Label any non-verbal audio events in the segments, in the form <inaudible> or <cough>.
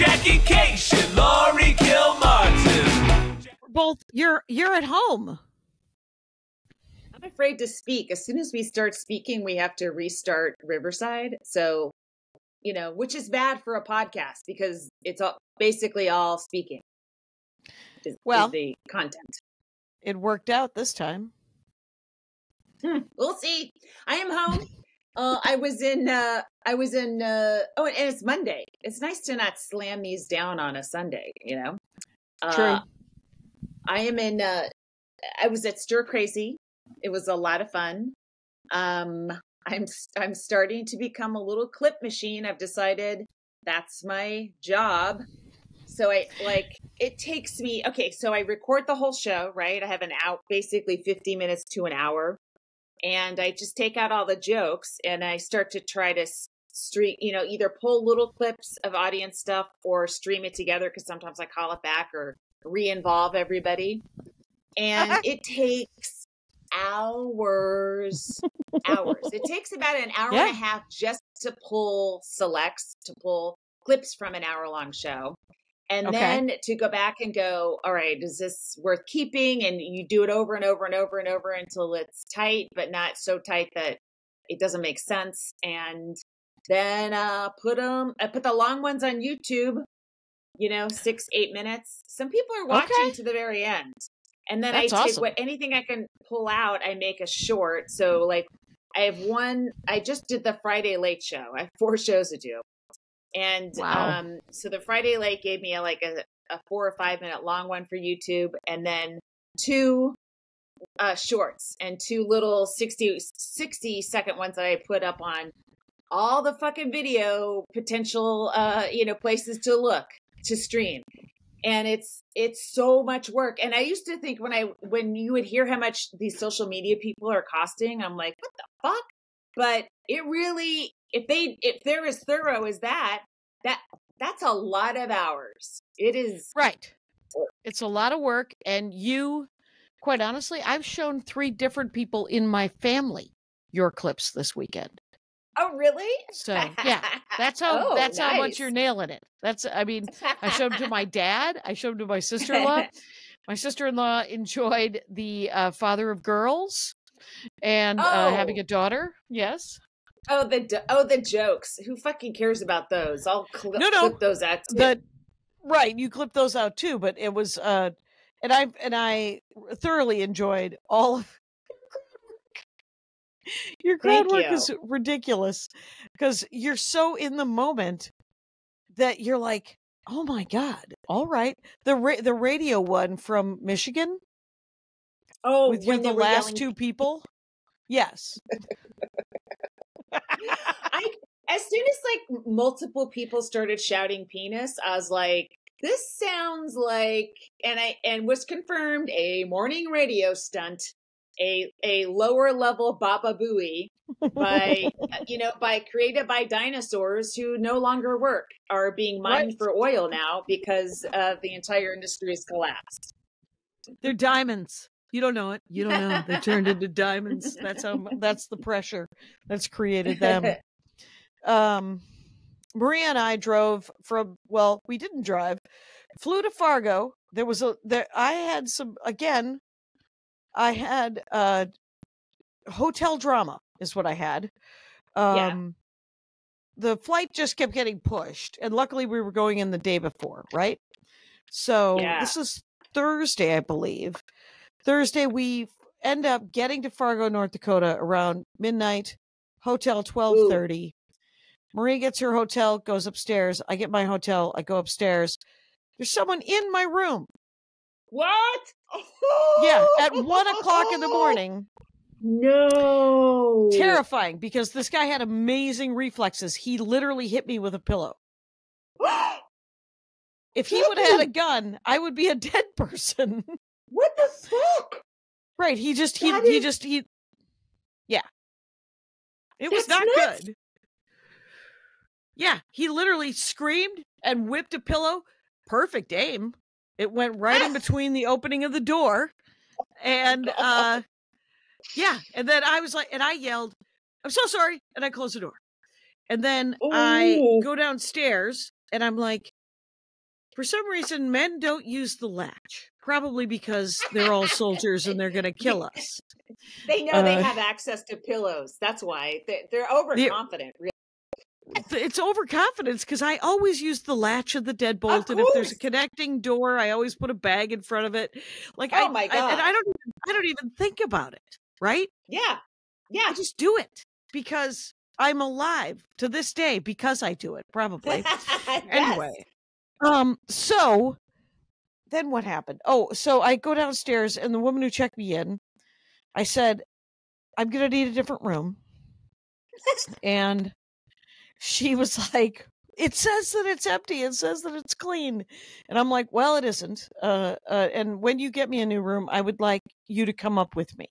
Jackie Kashian, Laurie Kilmartin. Both you're you're at home. I'm afraid to speak. As soon as we start speaking, we have to restart Riverside. So, you know, which is bad for a podcast because it's all, basically all speaking. Is, Well- is the content. It worked out this time. Hmm, we'll see. I am home. Uh, I was in. Uh, I was in. Uh, oh, and it's Monday. It's nice to not slam these down on a Sunday. You know. True. Uh, I am in. Uh, I was at Stir Crazy. It was a lot of fun. Um, I'm. I'm starting to become a little clip machine. I've decided that's my job. So I like it takes me okay, so I record the whole show, right? I have an out basically 50 minutes to an hour. And I just take out all the jokes and I start to try to stream, you know, either pull little clips of audience stuff or stream it together because sometimes I call it back or re-involve everybody. And <laughs> it takes hours, hours. It takes about an hour Yeah. and a half just to pull selects, to pull clips from an hour long show. And Okay. then to go back and go, all right, is this worth keeping? And you do it over and over and over and over until it's tight, but not so tight that it doesn't make sense. And then uh, put them, I put the long ones on YouTube, you know, six, eight minutes. Some people are watching Okay. to the very end. And then That's I take awesome. what anything I can pull out, I make a short. So like I have one I just did the Friday late show. I have four shows to do. And Wow. um so the Friday late gave me a, like a, a four or five minute long one for YouTube and then two uh shorts and two little 60, 60 second ones that I put up on all the fucking video potential uh you know places to look to stream. And it's it's so much work. And i used to think when i when you would hear how much these social media people are costing i'm like what the fuck? But it really if they if they're as thorough as that that that's a lot of hours it is Right. It's a lot of work. And you, quite honestly, I've shown three different people in my family your clips this weekend. oh really So yeah, that's <laughs> how Oh, that's how much you're nailing it. That's I mean, I showed them to my <laughs> dad. I showed them to my sister in law. <laughs> My sister in law enjoyed the uh, father of girls and uh, having Oh. a daughter. Yes. Oh the oh the jokes who fucking cares about those i'll cl- No, no. clip those out too. The right, you clipped those out too, but it was uh and I and I thoroughly enjoyed all of <laughs> your crowd Thank work you. is ridiculous because you're so in the moment that you're like, oh my god, all right. The ra- the radio one from Michigan oh with you, the last yelling two <laughs> people. Yes, I as soon as like multiple people started shouting penis, I was like, this sounds like and I and was confirmed a morning radio stunt, a a lower level Baba Booey by <laughs> you know by created by dinosaurs who no longer work are being mined for oil now because uh, the entire industry has collapsed. they're diamonds. You don't know it. You don't know. They turned into diamonds. That's how. <laughs> That's the pressure that's created them. <laughs> um Maria and I drove from well, we didn't drive. Flew to Fargo. There was a there I had some again I had uh hotel drama is what I had. Um Yeah. the flight just kept getting pushed and luckily we were going in the day before, right? So Yeah. this is Thursday, I believe. Thursday we end up getting to Fargo, North Dakota around midnight. Hotel twelve thirty. Marie gets her hotel, goes upstairs. I get my hotel. I go upstairs. There's someone in my room. what? Yeah, <laughs> at one o'clock in the morning. No. Terrifying because this guy had amazing reflexes. He literally hit me with a pillow. <gasps> If he would have had a gun, I would be a <laughs> dead person. What the fuck? right. He just he That he is- just he Yeah. It was not nuts. good. Yeah, he literally screamed and whipped a pillow. Perfect aim. It went right in between the opening of the door. And <laughs> uh yeah, and then I was like and I yelled, "I'm so sorry." And I closed the door. And then I go downstairs and I'm like, For some reason, men don't use the latch. Probably because they're all soldiers and they're going <laughs> to kill us. They know they Uh, have access to pillows. That's why they, they're overconfident. really. It's overconfidence because I always use the latch of the deadbolt, and if there's a connecting door, I always put a bag in front of it. Like, Oh I, my I- and I don't, even, I don't even think about it. Right? Yeah, yeah. I just do it because I'm alive to this day because I do it. Probably. <laughs> Yes. anyway um so then what happened? Oh so i go downstairs and the woman who checked me in i said i'm gonna need a different room. And she was <laughs> like it says that it's empty. It says that it's clean. And i'm like well it isn't. Uh, uh and when you get me a new room i would like you to come up with me.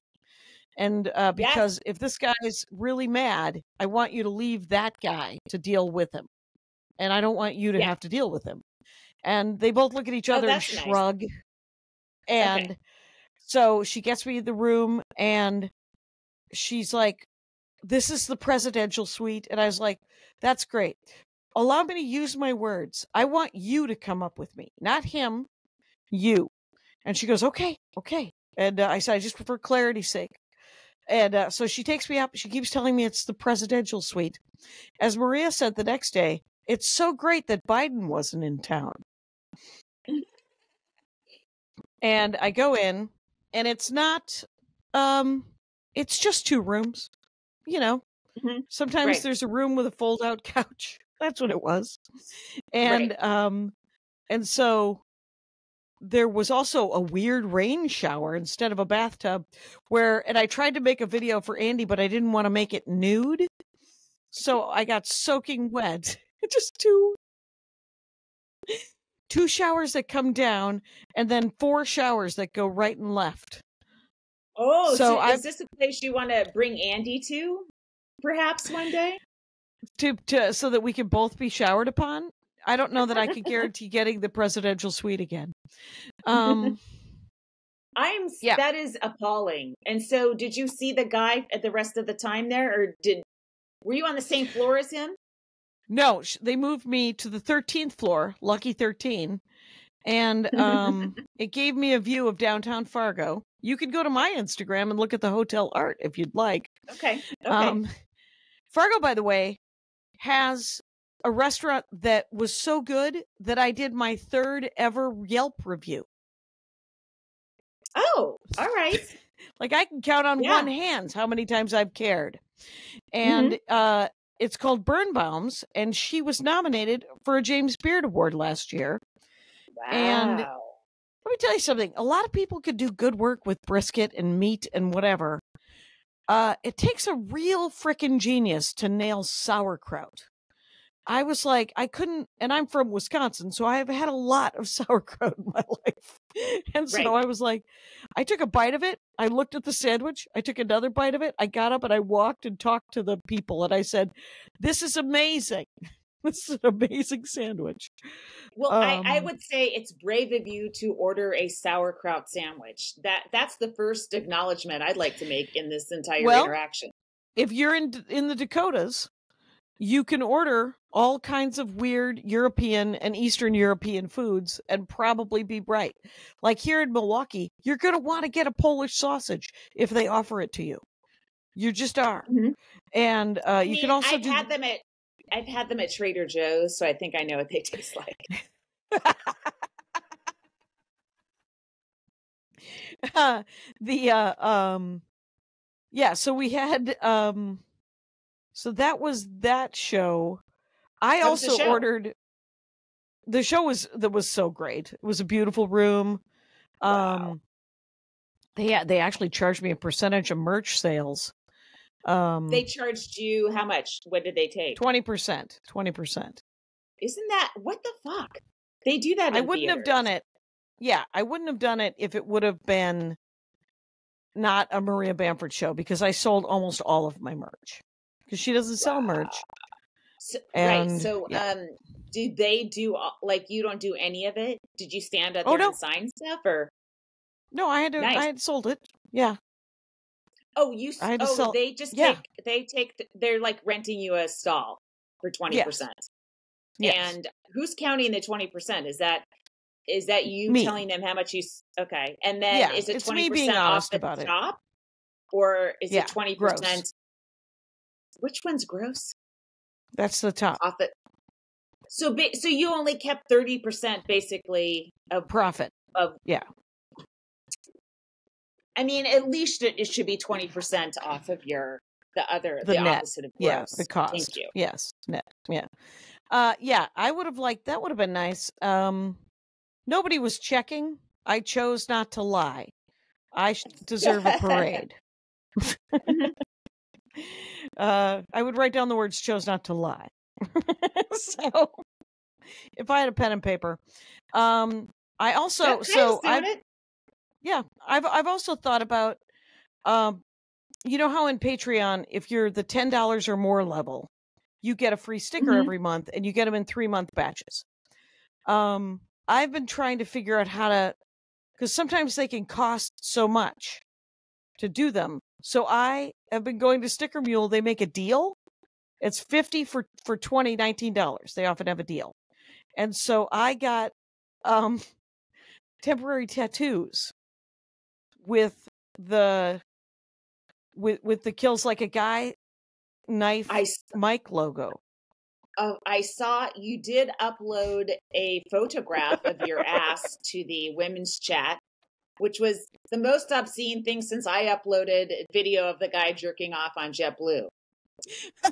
And uh Yes. because if this guy is really mad i want you to leave that guy to deal with him. And i don't want you to Yeah. have to deal with him and they both look at each Oh, other and that's nice. shrug. And so she gets me in the room and she's like this is the presidential suite and i was like that's great. Allow me to use my words. I want you to come up with me not him you. And she goes okay okay. And uh, i said i just for clarity's sake. And uh, so she takes me up she keeps telling me it's the presidential suite. As maria said the next day it's so great that biden wasn't in town and i go in and it's not um it's just two rooms you know Mhm. sometimes Right. there's a room with a fold out <laughs> couch that's what it was and um and so there was also a weird rain shower instead of a bathtub where and i tried to make a video for andy but i didn't want to make it nude so i got soaking wet <laughs> just two two showers that come down and then four showers that go right and left Oh, So so, is this a place you want to bring Andy to? Perhaps one day. to, to so that we can both be showered upon i don't know that i could <laughs> guarantee getting the presidential suite again um <laughs> I'm. Yeah. That is appalling. And so, did you see the guy at the rest of the time there, or did were you on the same floor as him? No, sh- they moved me to the 13th floor, lucky 13. And um <laughs> it gave me a view of downtown Fargo. You could go to my Instagram and look at the hotel art if you'd like. Okay. Okay. Um Fargo by the way has a restaurant that was so good that I did my third ever Yelp review. oh, all right. <laughs> Like I can count on Yeah. one hand how many times I've cared. And uh it's called BernBaum's and she was nominated for a James Beard Award last year. Wow. And- Let me tell you something. A lot of people could do good work with brisket and meat and whatever. Uh, it takes a real frickin' genius to nail sauerkraut. I was like, I couldn't, and I'm from Wisconsin, so I've had a lot of <laughs> sauerkraut in my life. And so Right. I was like, I took a bite of it. I looked at the sandwich. I took another bite of it. I got up and I walked and talked to the people and I said, This is amazing. <laughs> This is an amazing sandwich. Well, I, I Um, would say it's brave of you to order a sauerkraut sandwich. That that's the first acknowledgement I'd like to make in this entire Well, interaction. if you're in in the Dakotas, you can order all kinds of weird European and Eastern European foods and probably be right. Like here in Milwaukee, you're going to want to get a Polish sausage if they offer it to you. You just are. Mhm. And uh, I you mean, can also I've do had them at I've had them at Trader Joe's, so I think I know what they <laughs> taste like. <laughs> the uh um yeah so we had um so that was that show i the also show? ordered the show was that was so great it was a beautiful room um Wow. they yeah, they actually charged me a percentage of merch sales um They charged you how much? What did they take? 20% 20% Isn't that what the fuck? They do that. I wouldn't have done it. Yeah, I wouldn't have done it if it would have been not a Maria Bamford show because I sold almost all of my merch because she doesn't sell merch. So, And- right. So, yeah. um, do they do like you don't do any of it? Did you stand up Oh, there no. and sign stuff, or No, I had to. Nice. I had sold it. Yeah, oh, you? I had to oh, sell- they just yeah. take they take they're like renting you a stall for twenty percent. Yes. And who's counting the 20%? Is that is that you Me. telling them how much you okay. And then Yeah, is it 20% off honest the about it. top? Or is Yeah, it 20% gross. Which one's gross? That's the top Off the So ba- so you only kept 30% basically of profit. of Yeah. I mean, at least it, it should be 20% off of your the other The the, net. opposite of Yeah, gross. the cost. Thank you. Yes, net. Yeah. Uh yeah, I would have liked that would have been nice. Um nobody was checking. I chose not to lie. I <laughs> deserve a parade. <laughs> <laughs> uh I would write down the words chose not to lie. <laughs> so if I had a pen and paper. Um I also so I yeah, I've I've also thought about um you know how in Patreon if you're the $10 or more level, you get a free sticker Mhm. every month and you get them in 3 month batches. Um I've been trying to figure out how to cuz sometimes they can cost so much to do them. So I have been going to Sticker Mule, they make a deal. It's 50 for for 20 $19. They often have a deal. And so I got um <laughs> temporary tattoos with the with with the kills like a guy knife I Mike logo. Oh, I saw you did upload a photograph of your ass to the women's chat, which was the most obscene thing since I uploaded a video of the guy jerking off on JetBlue. <laughs>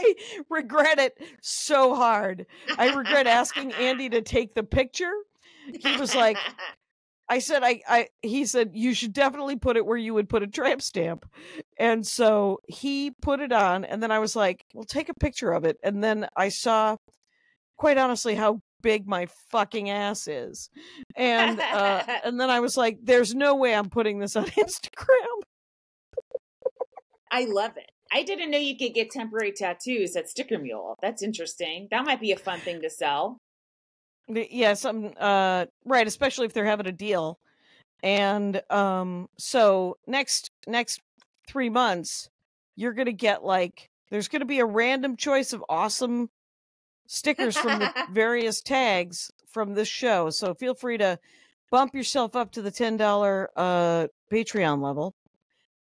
I regret it so hard. I regret asking Andy to take the picture. He was like, <laughs> I said, I, I, he said, you should definitely put it where you would put a tramp stamp. And so he put it on. And then I was like, well, take a picture of it. And then I saw, quite honestly, how big my fucking ass is. And, uh, <laughs> and then I was like, there's no way I'm putting this on <laughs> Instagram. I love it. I didn't know you could get temporary tattoos at Sticker Mule. That's interesting. That might be a fun thing to sell. Yeah, some uh right, especially if they're having a deal. And um so next next 3 months you're going to get like there's going to be a random choice of awesome stickers from the <laughs> various tags from this show. So feel free to bump yourself up to the $10 uh Patreon level.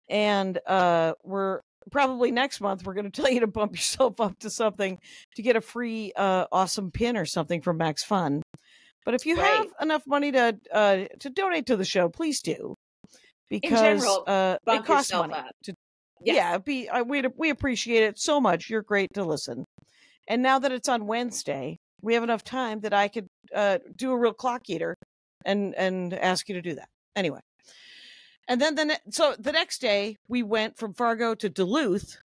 And uh we're probably next month we're going <laughs> to tell you to bump yourself up to something to get a free uh awesome pin or something from Max Fun. But if you have enough money to uh to donate to the show, please do. Because general, uh it costs money to Yes. yeah, be I, we we appreciate it so much. You're great to listen. And now that it's on Wednesday, we have enough time that I could uh, do a real clock eater and and ask you to do that. Anyway, and then the ne- so the next day we went from Fargo to Duluth,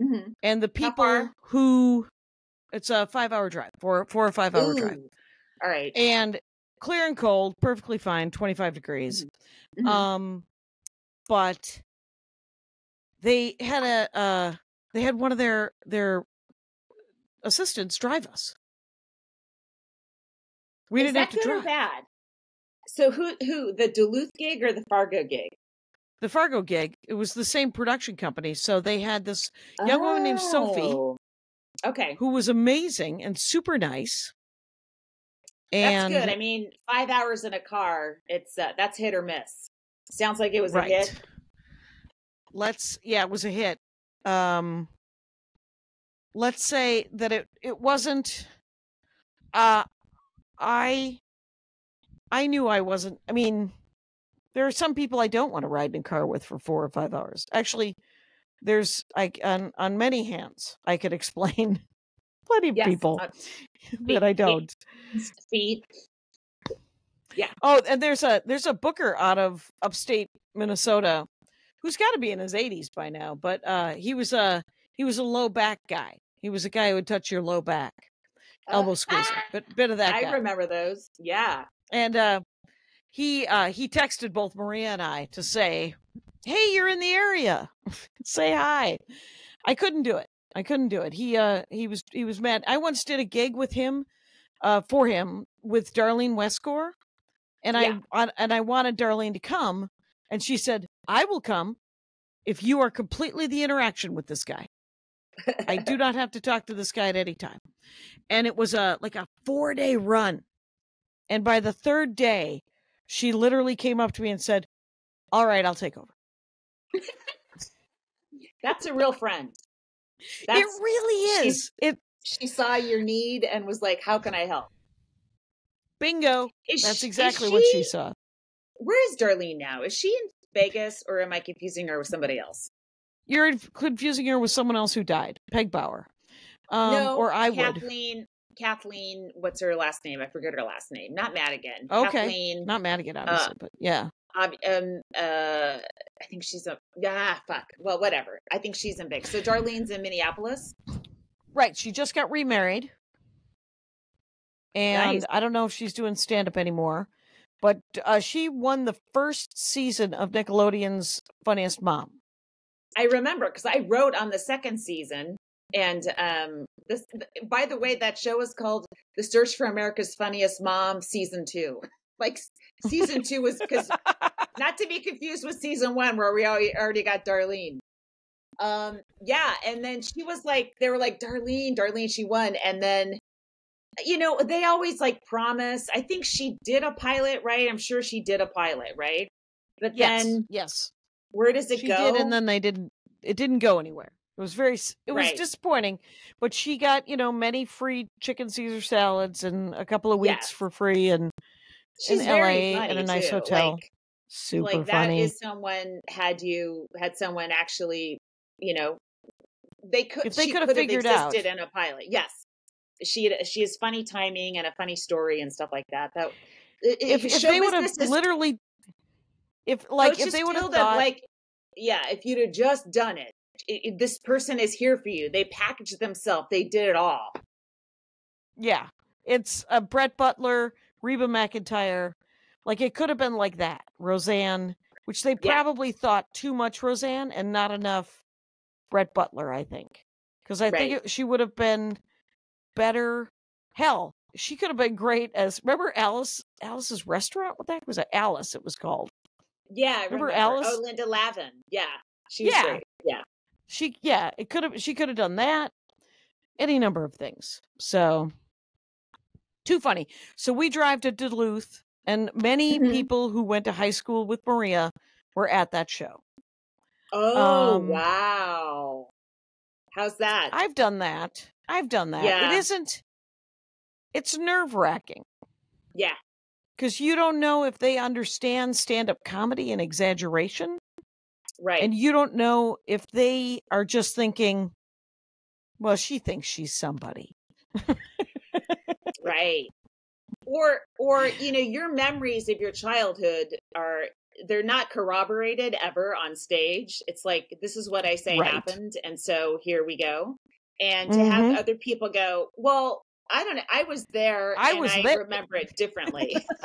Mhm. and the people who it's a five hour drive, four four or five hour drive, All right. and clear and cold, perfectly fine, twenty five degrees. Mhm. Um, but they had a uh, they had one of their their assistants drive us. We Is didn't that have to good or bad? So who who the Duluth gig or the Fargo gig? The Fargo gig, it was the same production company, so they had this young woman named Sophie Oh. Okay. who was amazing and super nice. And That's good. I mean, five hours in a car, it's uh, that's hit or miss. Sounds like it was right. a hit. Let's yeah, it was a hit. Um let's say that it it wasn't uh I I knew I wasn't I mean there are some people I don't want to ride in a car with for 4 or 5 hours. Actually, there's I on on many hands I could explain <laughs> plenty of Yes, people uh, <laughs> that I don't. Feet. Oh, and there's a there's a booker out of upstate Minnesota who's got to be in his 80s by now, but uh he was a he was a low back guy. He was a guy who would touch your low back, elbow Uh, squeezer, <laughs> bit bit of that I guy. remember those. Yeah. And uh he uh he texted both Maria and I to say, "Hey, you're in the area. <laughs> say hi." I couldn't do it. I couldn't do it. He uh he was he was mad. I once did a gig with him uh for him with Darlene Westgor and Yeah. I, I and I wanted Darlene to come and she said, "I will come if you are completely the interaction with this guy." I do not have to talk to this guy at any time. And it was a like a four day run. And by the third day, she literally came up to me and said, All right, I'll take over. <laughs> That's a real friend. it really is. It she saw your need and was like, "How can I help?" bingo. Is That's she- exactly is what she saw. Where is Darlene now? Is she in Vegas or am I confusing her with somebody else? You're confusing her with someone else who died, Peg Bauer. Um, no, or I would. Kathleen. Kathleen, what's her last name? I forget her last name. Not Madigan. Okay. Kathleen. Not Madigan, obviously, but yeah. um, uh, I think she's a ah fuck. Well, whatever. I think she's in Vegas. So Darlene's in Minneapolis. Right. She just got remarried. And Nice. I don't know if she's doing stand up anymore, but uh, she won the first season of Nickelodeon's Funniest Mom. I remember because I wrote on the second season, and um, this. By the way, that show is called "The Search for America's Funniest Mom" season two. <laughs> Like season two was <laughs> because not to be confused with season one where we already, already got Darlene. Um, yeah, and then she was like, they were like, Darlene, Darlene, she won, and then. You know, they always like promise. I think she did a pilot, right? I'm sure she did a pilot, right? But yes. then yes. Where does it She go? did, and then they didn't. It didn't go anywhere. It was very. It was Right. disappointing, but she got you know many free chicken Caesar salads and a couple of weeks Yes. for free and She's in LA and a nice too. hotel. Like, super like that funny. is someone had you had someone actually, you know, they could If they could have figured out. in a pilot. Yes, she she has funny timing and a funny story and stuff like that. That if, if they would have literally, if like if they would have thought, like, yeah, if you'd have just done it, it, it- this person is here for you. They packaged themselves. They did it all. yeah, it's uh, Brett Butler, Reba McEntire, like it could have been like that. Roseanne, which they Yeah. probably thought too much Roseanne and not enough Brett Butler. I think because I think it, she would have been better. Hell, she could have been great as remember Alice Alice's restaurant. What the heck was it? Alice, it was called. Yeah, I Remember remember. Alice? Oh, Linda Lavin. Yeah, she's Yeah. great. Yeah. She yeah, it could have she could have done that. Any number of things. So too funny. So we drive to Duluth and many Mhm. people who went to high school with Maria were at that show. Oh Um, wow! How's that? I've done that. I've done that. Yeah. It isn't it's nerve-wracking yeah, because you don't know if they understand stand-up comedy and exaggeration right. and you don't know if they are just thinking well, she thinks she's somebody. right. Or or you know, your memories of your childhood are they're not corroborated ever on stage. It's like this is what I say Right. happened and so here we go. And to Mhm. have other people go, "Well, I don't know. I was there I and was I there." remember it differently." <laughs>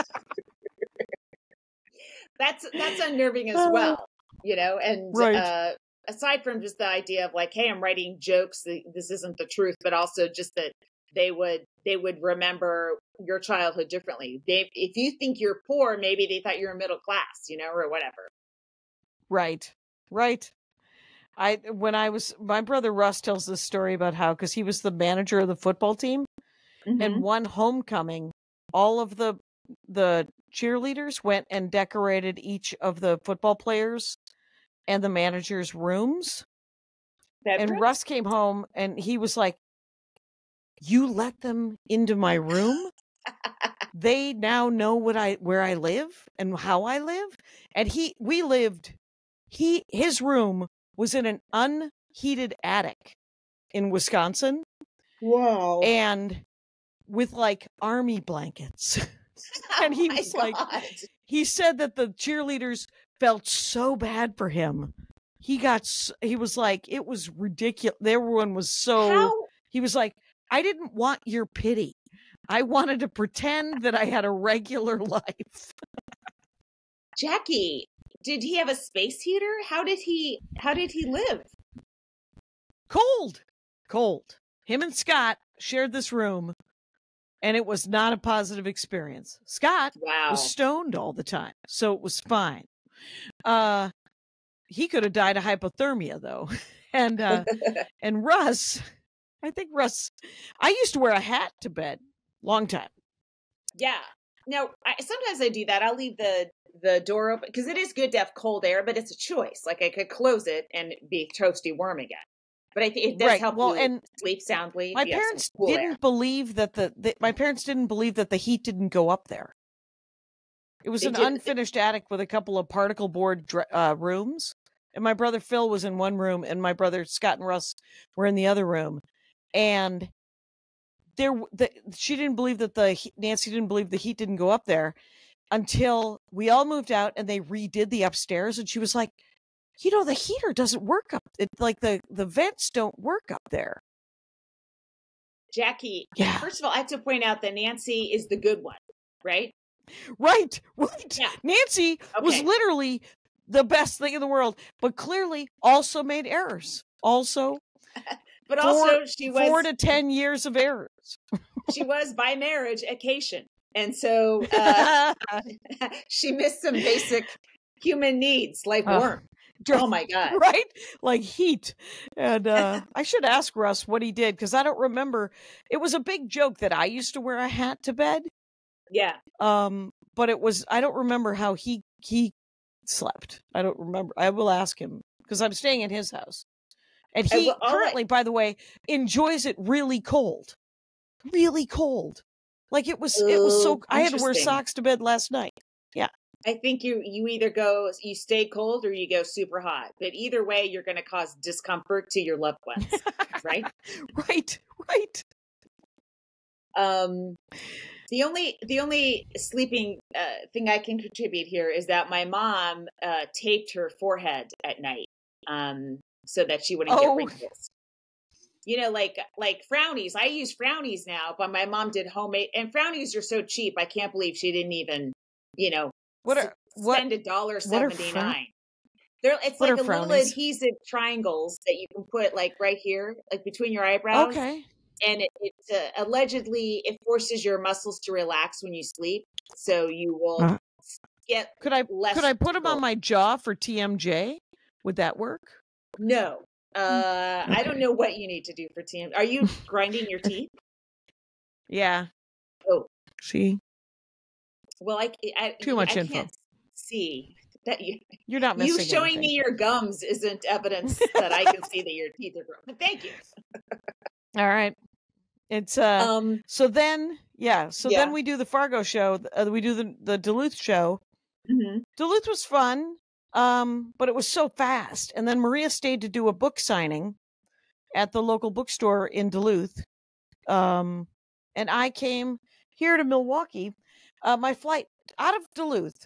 that's that's unnerving as Uh, well, you know, and Right. uh aside from just the idea of like, hey, I'm writing jokes, this isn't the truth, but also just that they would they would remember your childhood differently. They if you think you're poor, maybe they thought you were middle class, you know, or whatever. Right. Right. I when I was my brother Russ tells this story about how cuz he was the manager of the football team Mm-hmm. and one homecoming all of the the cheerleaders went and decorated each of the football players and the manager's rooms and? Russ came home and he was like you let them into my room they now know what I where I live and how I live. And he we lived he his room was in an unheated attic in Wisconsin Whoa. and with like army blankets. <laughs> and <laughs> oh he Oh was like- he said that the cheerleaders felt so bad for him. He got he was like it was ridiculous. Everyone was so How he was like I didn't want your pity. I wanted to pretend that I had a regular <laughs> life. Jackie, did he have a space heater? How did he how did he live? Cold. Cold. Him and Scott shared this room and it was not a positive experience. Scott Wow. was stoned all the time, so it was fine. Uh he could have died of hypothermia though <laughs> and uh <laughs> and Russ, I think Russ, I used to wear a hat to bed, long time. yeah. No, I, sometimes I do that. I'll leave the the door open because it is good to have cold air, but it's a choice. Like I could close it and be toasty warm again. But I think it does Right, help well, and sleep soundly. My if you have some parents cool didn't air. believe that the, the my parents didn't believe that the heat didn't go up there. It was They an did- unfinished attic with a couple of particle board uh, rooms, and my brother Phil was in one room, and my brother Scott and Russ were in the other room, and there the, she didn't believe that the Nancy didn't believe the heat didn't go up there until we all moved out and they redid the upstairs, and she was like, "You know, the heater doesn't work up. It like the the vents don't work up there." Jackie, Yeah. first of all, I have to point out that Nancy is the good one, right? Right, <laughs> right. Yeah. Nancy was literally the best thing in the world, but clearly also made errors. Also, <laughs> But Four- also she was four to ten years of errors. she was by marriage a Kashian. And so uh, <laughs> she missed some basic human needs like warmth. Dr- <laughs> Oh my god. right? Like heat. And uh, <laughs> I should ask Russ what he did because I don't remember. It was a big joke that I used to wear a hat to bed. Yeah. Um, but it was I don't remember how he he slept. I don't remember. I will ask him because I'm staying at his house. And he will- all right. currently, by the way, enjoys it really cold. Really cold. Like it was it was so I had to wear socks to bed last night. I think you you either go you stay cold or you go super hot. But either way you're going to cause discomfort to your loved ones, <laughs> right? Right, right. Um the only the only sleeping uh, thing I can contribute here is that my mom uh, taped her forehead at night um, so that she wouldn't Oh. get wrinkles. You know, like like frownies. I use frownies now, but my mom did homemade and frownies are so cheap. I can't believe she didn't even, you know, What are what spend a dollar seventy nine. They're it's what like a little adhesive triangles that you can put like right here, like between your eyebrows okay. and it, it uh, allegedly it forces your muscles to relax when you sleep so you will Uh-huh. get Could I less could I put them on my jaw for TMJ? Would that work? no uh i don't know what you need to do for tm are you <laughs> grinding your teeth Yeah. Oh. See, well i, I Too much I info. can't see that you you're not you showing anything. me your gums isn't evidence <laughs> that i can see that your teeth are grown but thank you All right. It's uh. um so then, yeah. So yeah. then we do the Fargo show. Uh, we do the the Duluth show. mhm. Duluth was fun, um, but it was so fast. And then Maria stayed to do a book signing at the local bookstore in Duluth. Um, and I came here to Milwaukee. Uh, my flight out of Duluth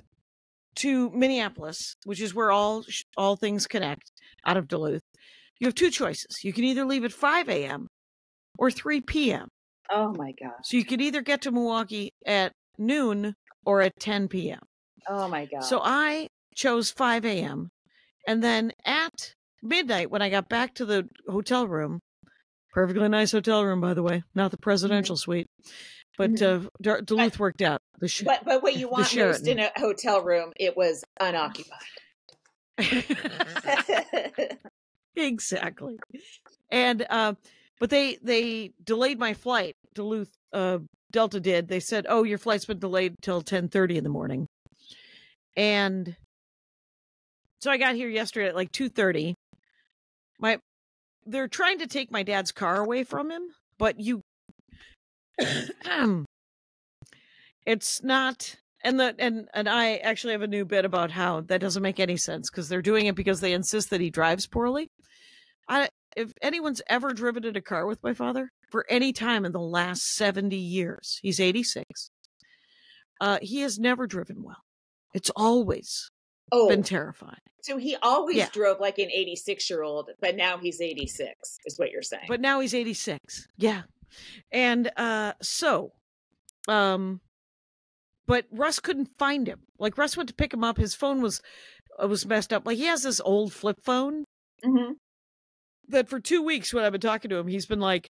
to Minneapolis, which is where all all things connect, out of Duluth. You have two choices. You can either leave at 5 a.m. or 3 p.m. oh my gosh So you could either get to Milwaukee at noon or at 10 p.m. oh my god So I chose 5 a.m. And then at midnight, when I got back to the hotel room, perfectly nice hotel room, by the way, not the presidential suite, but Mhm. uh, Duluth worked out. The sh- but but what you want most in a hotel room it was unoccupied <laughs> exactly. And uh, but they they delayed my flight. Duluth uh, Delta did. They said, "Oh, your flight's been delayed till ten thirty in the morning." And so I got here yesterday at like two thirty. My they're trying to take my dad's car away from him, but you <clears throat> it's not and the and and I actually have a new bit about how that doesn't make any sense because they're doing it because they insist that he drives poorly. I if anyone's ever driven in a car with my father for any time in the last 70 years, he's 86. Uh he has never driven well. It's always oh been terrifying. So he always Yeah. drove like an 86 year old, but now he's 86, is what you're saying. But now he's 86. Yeah. And uh so um but Russ couldn't find him. Like Russ went to pick him up, his phone was uh, was messed up. Like he has this old flip phone Mhm. that for 2 weeks when I've been talking to him, he's been like,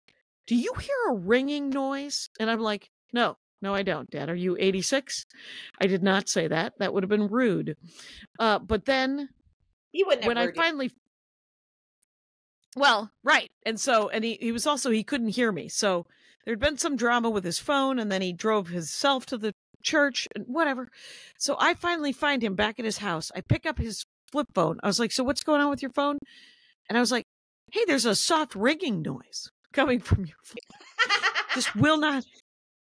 "Do you hear a ringing noise?" And I'm like, "No. No, I don't, Dad. Are you 86?" I did not say that. That would have been rude. Uh but then he wouldn't have when I finally Well, right. And so, and he, he was also, he couldn't hear me. So there'd been some drama with his phone, and then he drove himself to the church and whatever. So I finally find him back at his house. I pick up his flip phone. I was like, So what's going on with your phone? And I was like, Hey, there's a soft ringing noise <laughs> coming from your phone. This will not.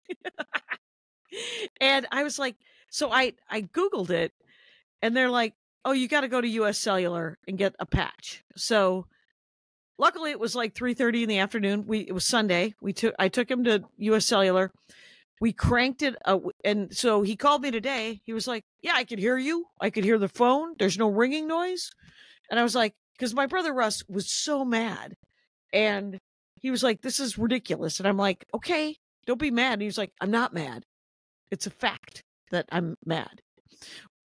<laughs> and I was like, So I, I Googled it, and they're like, Oh, you got to go to US Cellular and get a patch. So luckily it was like 3.30 in the afternoon. We it was sunday. We took i took him to us cellular. We cranked it uh, and so he called me today. He was like yeah i could hear you. I could hear the phone. There's no ringing noise. And i was like because my brother russ was so mad and he was like this is ridiculous. And i'm like okay don't be mad. And he was like i'm not mad. It's a fact that i'm mad.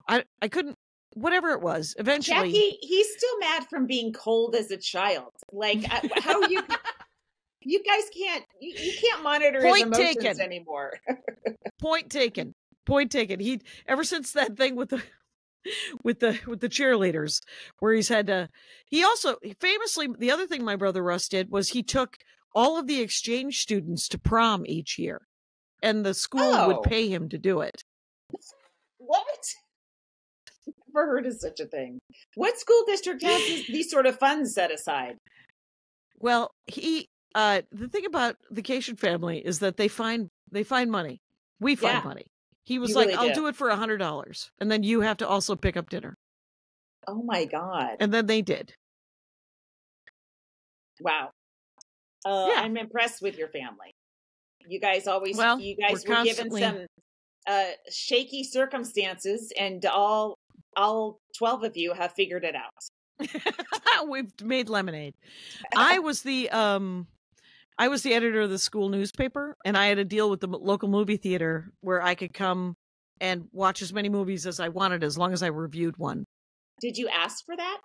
I i couldn't whatever it was eventually Jackie, he's still mad from being cold as a child. Like, how you <laughs> you guys can't you, you can't monitor his Point emotions taken. anymore. point taken point taken he ever since that thing with the with the with the cheerleaders where he's had to he also famously the other thing my brother russ did was he took all of the exchange students to prom each year and the school Oh. would pay him to do it what? Never heard of such a thing. What school district has these, these sort of funds set aside? well he uh the thing about the Kashian family is that they find they find money we find Yeah. money he was You like really i'll do. do it for a hundred dollars and then you have to also pick up dinner Oh my god! and then they did Wow. Uh, Yeah. I'm impressed with your family. You guys always, Well, you guys we're were given some uh, shaky circumstances, and all all twelve of you have figured it out. <laughs> We've made lemonade. I <laughs> was the um I was the editor of the school newspaper and I had a deal with the local movie theater where I could come and watch as many movies as I wanted as long as I reviewed one. Did you ask for that?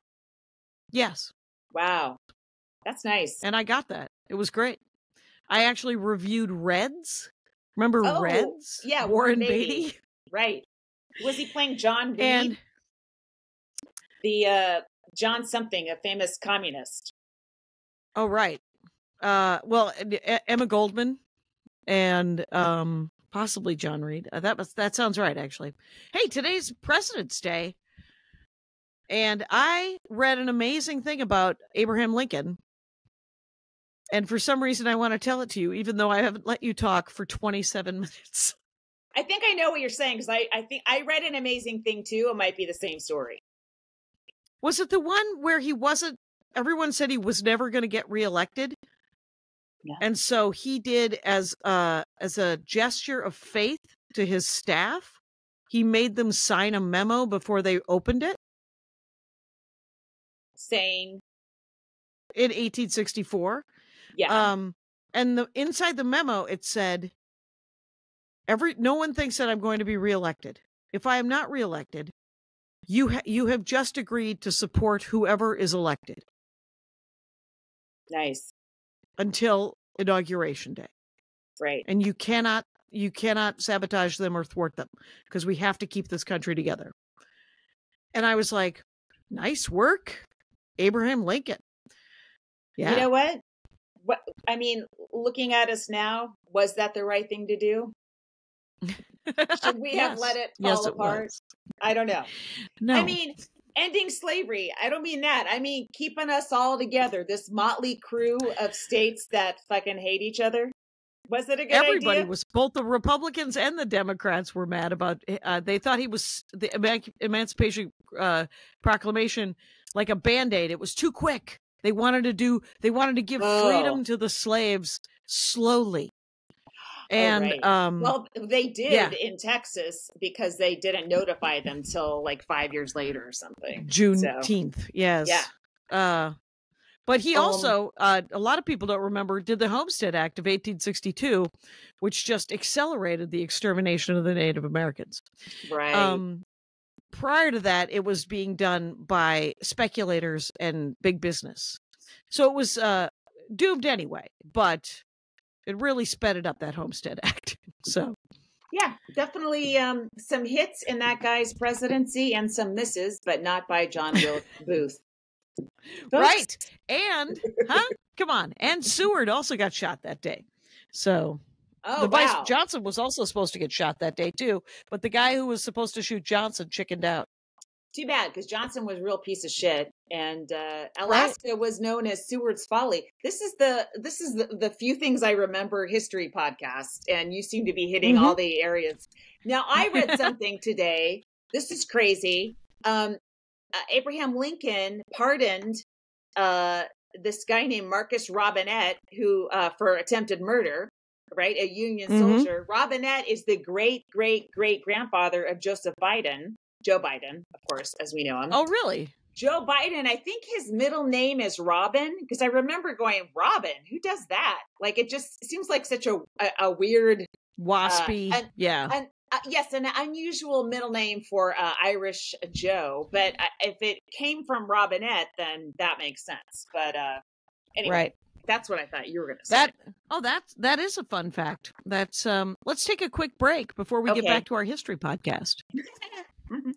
Yes, Wow, that's nice. and I got that. It was great. I actually reviewed Reds. Remember Oh, Reds? yeah, Warren Warren Beatty. Beatty. Right? Was he playing John Reed? And the uh, John something, a famous communist. oh right. Uh well, uh, Emma Goldman and um possibly John Reed. Uh, that was that sounds right actually. Hey, today's President's Day. And I read an amazing thing about Abraham Lincoln. And for some reason I want to tell it to you even though I haven't let you talk for 27 <laughs> minutes. I think I know what you're saying because I, I think I read an amazing thing too. It might be the same story. Was it the one where he wasn't everyone said he was never going to get reelected? Yeah. And so he did as uh as a gesture of faith to his staff, he made them sign a memo before they opened it Saying, in 1864. yeah, Um and the inside the memo it said every no one thinks that I'm going to be reelected. If I am not reelected, you ha- you have just agreed to support whoever is elected nice, until inauguration day. right? and you cannot you cannot sabotage them or thwart them because we have to keep this country together and i was like nice work abraham lincoln yeah You know what? What I mean, looking at us now, was that the right thing to do? <laughs> Should we have let it Yes, fall it apart? I don't know. no I mean, ending slavery. I don't mean that. I mean keeping us all together. This motley crew of states that fucking hate each other. Was it a good everybody idea? was both the republicans and the democrats were mad about uh, they thought he was the eman- emancipation uh, proclamation like a band-aid it was too quick they wanted to do they wanted to give Oh. freedom to the slaves slowly and right. um Well, they did Yeah. in Texas because they didn't notify them till like five years later or something. Juneteenth. Yes. Yeah. Uh, but he Um, also, uh, a lot of people don't remember, did the Homestead Act of 1862, which just accelerated the extermination of the Native Americans. Right. Um, prior to that, it was being done by speculators and big business. So it was uh, doomed anyway, but it really sped it up that Homestead <laughs> Act. So, yeah, definitely um, some hits in that guy's presidency and some misses, but not by John <laughs> Will Booth. right. And huh? Come on. And Seward also got shot that day. So Oh, the vice wow. Johnson was also supposed to get shot that day too, but the guy who was supposed to shoot Johnson chickened out. Too bad because Johnson was a real piece of shit, and uh, Alaska was known as Seward's Folly. This is the this is the, the few things I remember history podcast, and you seem to be hitting Mm-hmm. all the areas. Now I read <laughs> something today. This is crazy. Um, uh, Abraham Lincoln pardoned uh, this guy named Marcus Robinette, who uh, for attempted murder. Right, a Union Mhm. soldier. Robinette is the great great great grandfather of Joseph Biden. Joe Biden, of course, as we know him. Oh, really? Joe Biden, I think his middle name is Robin because I remember going, Robin, who does that? Like it just seems like such a a, a weird, Waspy. and- yeah. an, uh, yes, an unusual middle name for uh, Irish Joe. But uh, if it came from Robinette, then that makes sense. But uh, anyway, right. that's what I thought you were going to say. That oh that's that is a fun fact. That's um let's take a quick break before we get back to our history podcast. <laughs> Mhm.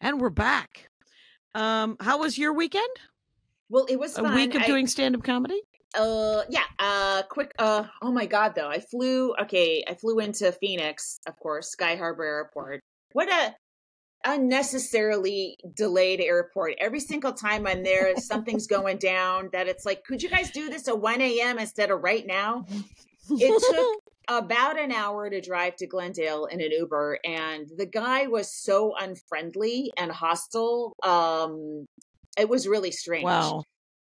And we're back. Um how was your weekend? well, it was A fun. week of I- doing stand-up comedy? Uh, yeah. Uh, quick. Uh, oh my God, though, I flew. Okay, I flew into Phoenix, of course, Sky Harbor Airport. What a unnecessarily delayed airport. Every single time I'm there, <laughs> something's going down. That it's like, could you guys do this at 1 a.m. instead of right now? <laughs> It took about an hour to drive to Glendale in an Uber, and the guy was so unfriendly and hostile. Um, it was really strange. wow.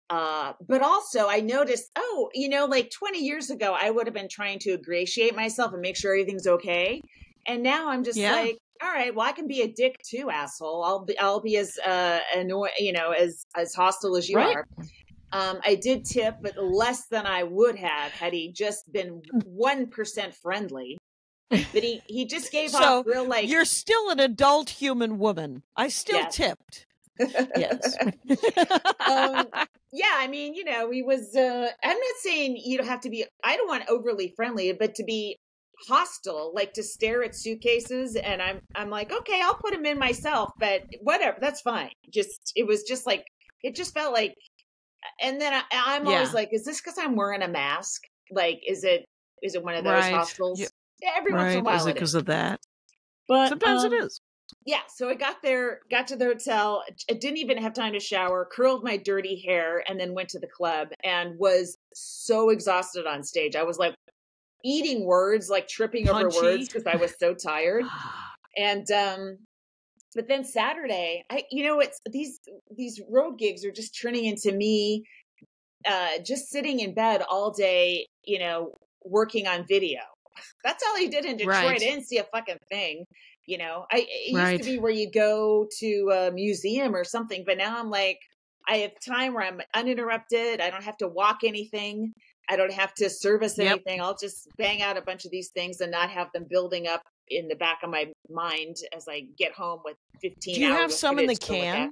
Uh, but also I noticed, oh, you know, like 20 years ago, I would have been trying to ingratiate myself and make sure everything's okay. And now I'm just Yeah. like, all right, well, I can be a dick too, asshole. I'll be, I'll be as, uh, annoy, you know, as, as hostile as you Right. are. Um, I did tip, but less than I would have had he just been 1% friendly. But he, he just <laughs> gave So, off real like, You're still an adult human woman. I still Yes. tipped. Yes. <laughs> um, <laughs> yeah, I mean, you know, he was. Uh, I'm not saying you don't have to be. I don't want overly friendly, but to be hostile, like to stare at suitcases, and I'm, I'm like, okay, I'll put them in myself, but whatever, that's fine. Just, it was just like, it just felt like, and then I, I'm always Yeah. like, is this because I'm wearing a mask? Like, is it, is it one of those Right. hostels? Yeah. Yeah, every once in a while, Is it because of that? But Sometimes um, it is. yeah, so I got there, got to the hotel. I didn't even have time to shower, curled my dirty hair, and then went to the club and was so exhausted on stage. I was like eating words, like tripping over words because I was so tired. <sighs> And um but then Saturday, I you know it's these these road gigs are just turning into me uh just sitting in bed all day, you know, working on video. <laughs> That's all I did in Detroit. Right. I didn't see a fucking thing. You know, I it Right. used to be where you go to a museum or something, but now I'm like, I have time where I'm uninterrupted. I don't have to walk anything. I don't have to service Yep. anything. I'll just bang out a bunch of these things and not have them building up in the back of my mind as I get home with 15 Do you have some in the footage to look at. can?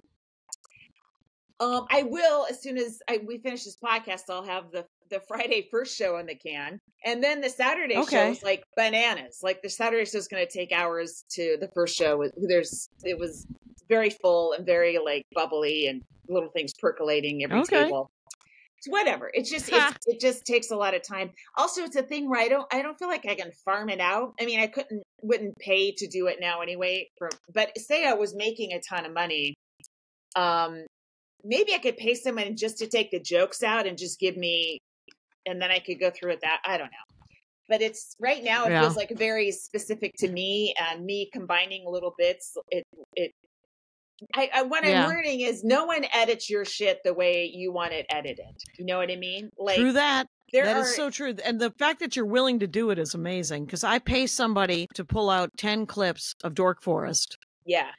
Um, I will as soon as I, we finish this podcast. I'll have the the Friday first show in the can, and then the Saturday show is like bananas. Like the Saturday show is going to take hours to the first show. There's it was very full and very like bubbly and little things percolating every Okay. table. It's whatever. It's just it's, it just takes a lot of time. Also, it's a thing where I don't I don't feel like I can farm it out. I mean, I couldn't wouldn't pay to do it now anyway. For but say I was making a ton of money, um, maybe I could pay someone just to take the jokes out and just give me, and then I could go through with That I don't know. But it's right now. It Yeah. feels like very specific to me and me combining little bits. It it. I, I what Yeah. I'm learning is no one edits your shit the way you want it edited. You know what I mean? Like True that. there That are is so true. And the fact that you're willing to do it is amazing because I pay somebody to pull out 10 clips of Dork Forest yeah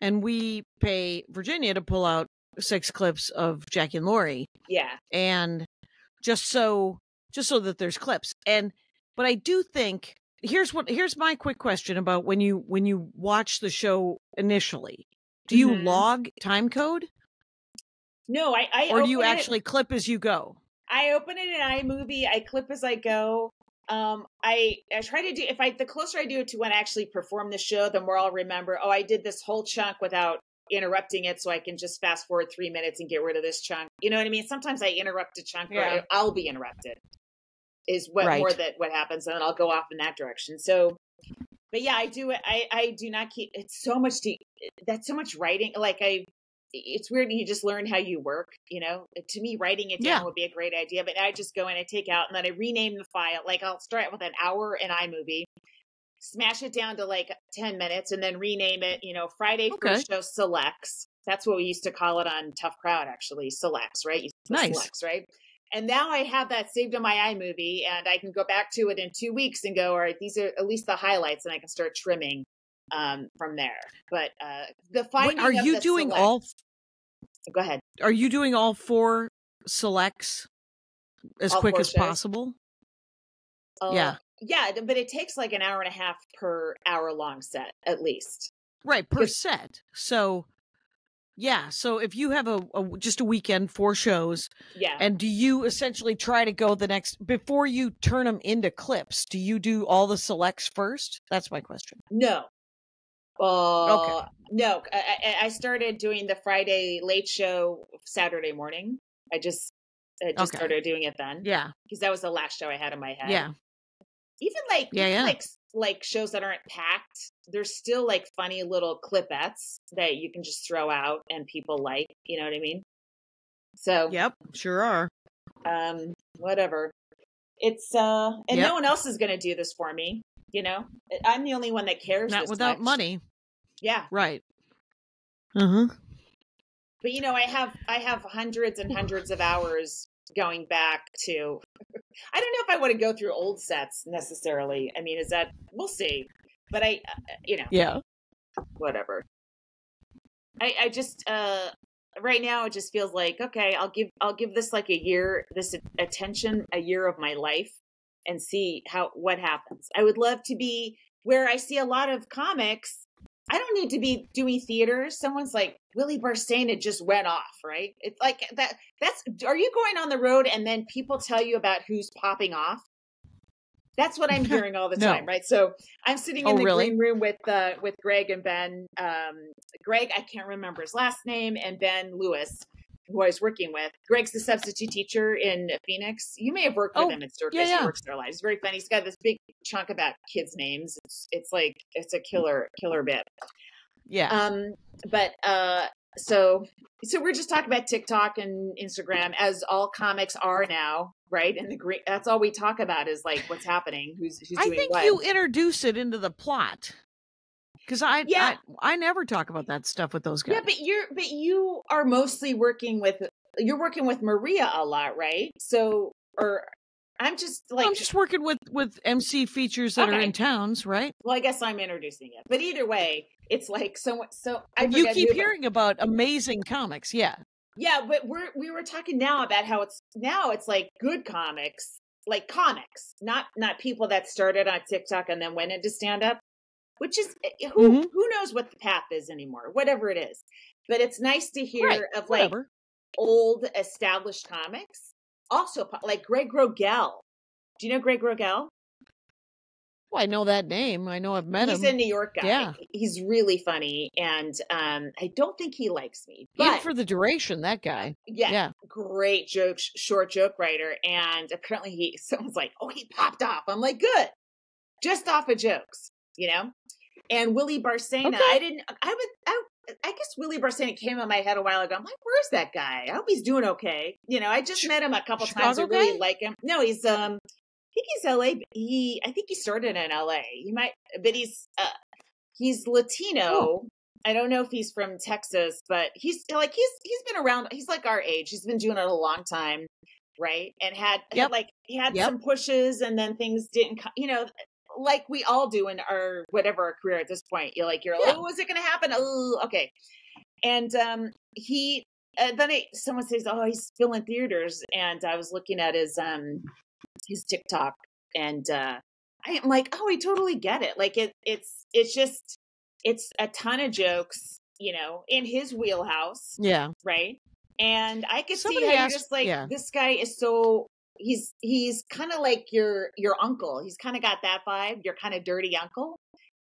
and we pay Virginia to pull out six clips of Jackie and Laurie yeah and just so just so that there's clips. And but I do think here's what here's my quick question about when you when you watch the show initially. Do you Mhm. log time code no I I or do you open it- actually clip as you go? I open it in iMovie. I clip as I go. Um, I I try to do if I the closer I do it to when I actually perform the show, the more I'll remember. Oh, I did this whole chunk without interrupting it so I can just fast forward three minutes and get rid of this chunk. You know what I mean? Sometimes I interrupt a chunk Yeah. or I'll be interrupted. Is what Right. more that what happens, and then I'll go off in that direction. So, but yeah, I do. I I do not keep. It's so much to. That's so much writing. Like I, it's weird. You just learn how you work. You know, to me, writing it down Yeah. would be a great idea. But I just go in, I take out, and then I rename the file. Like I'll start with an hour in iMovie, smash it down to like ten minutes, and then rename it. You know, Friday Okay. first show selects. That's what we used to call it on Tough Crowd. Actually, selects. Right? Nice. Selects. Right. And now I have that saved on my iMovie, and I can go back to it in two weeks and go, all right, these are at least the highlights, and I can start trimming um, from there. But uh, the Wait, finding are you doing select- all? Go ahead. Are you doing all four selects as All quick as shows? possible? Uh, Yeah. yeah, but it takes like an hour and a half per hour long set at least. Right per set. So, yeah. So if you have a, a just a weekend, four shows, Yeah. and do you essentially try to go the next before you turn them into clips? Do you do all the selects first? That's my question. no. Uh, Okay. No, I, I- started doing the Friday late show Saturday morning. I just I just Okay. started doing it then Yeah. because that was the last show I had in my head. Yeah. even like Yeah, yeah. like like shows that aren't packed there's still like funny little clipettes that you can just throw out and people like you know what i mean so Yep. Sure are. um whatever it's uh and Yep. no one else is gonna do this for me you know i'm the only one that cares Not this without much. money. yeah Right. Uh huh. but you know i have i have hundreds and hundreds of hours going back to <laughs> i don't know if i want to go through old sets necessarily i mean is that we'll see but i uh, you know Yeah. whatever. I I just uh right now it just feels like okay, I'll give I'll give this like a year this attention a year of my life and see how what happens. I would love to be where I see a lot of comics. I don't need to be doing theater. Someone's like Willie Barcena just went off, right? It's like that. That's are you going on the road and then people tell you about who's popping off? That's what I'm <laughs> hearing all the No. time, right? So I'm sitting in Oh, the really? green room with uh, with Greg and Ben. Um, Greg, I can't remember his last name, and Ben Lewis, who I was working with. Greg's the substitute teacher in Phoenix. You may have worked with Oh, him at Sturgis. yeah, yeah. He works a lot. He's very funny. He's got this big chunk about kids' names. It's it's like it's a killer killer bit. Yeah. Um, but uh, so so we're just talking about TikTok and Instagram as all comics are now, right? And the green that's all we talk about is like what's happening, who's who's I doing think what. you introduce it into the plot. Because I, Yeah. I I never talk about that stuff with those guys. yeah, but you're but you are mostly working with you're working with Maria a lot, right? So or I'm just like I'm just working with with MC features that are in towns, right? well, I guess I'm introducing it. But either way, it's like so so I you keep hearing about amazing comics, yeah. Yeah, but we're we were talking now about how it's now it's like good comics, like comics, not not people that started on TikTok and then went into stand up, which is eh, who Mhm. who knows what the path is anymore, whatever it is. But it's nice to hear Right, of like Whatever. old established comics, also like Greg Rogel. Do you know Greg Rogel? Well, I know that name. I know I've met He's him. He's a New York guy. Yeah. He's really funny, and um, I don't think he likes me. But for the duration, that guy. yeah, Yeah. great joke, short joke writer. And apparently he, <laughs> someone's like, oh, he popped off. I'm like, good. Just off of jokes, you know? And Willie Barcena, Okay. I didn't, I would, I, I guess Willie Barcena came in my head a while ago. I'm like, where's that guy? I hope he's doing okay. You know, I just Ch- met him a couple times. I really guy? like him. No, he's, um, think he's LA. He, I think he started in LA. He might, but he's, uh, he's Latino. Oh. I don't know if he's from Texas, but he's like he's he's been around. He's like our age. He's been doing it a long time, right? And had, had like he had Yep. some pushes, and then things didn't. You know, like we all do in our whatever our career at this point. You're like you're Yeah. like, oh, is it going to happen? Oh, okay. And um, he uh, then it, someone says, oh, he's filling theaters, and I was looking at his um his TikTok, and uh, I am like, oh, I totally get it. Like it, it's it's just it's a ton of jokes, you know, in his wheelhouse, Yeah. right? And I could Somebody see how asked- you're just like, yeah. this guy is so he's he's kind of like your your uncle. He's kind of got that vibe. Your kind of dirty uncle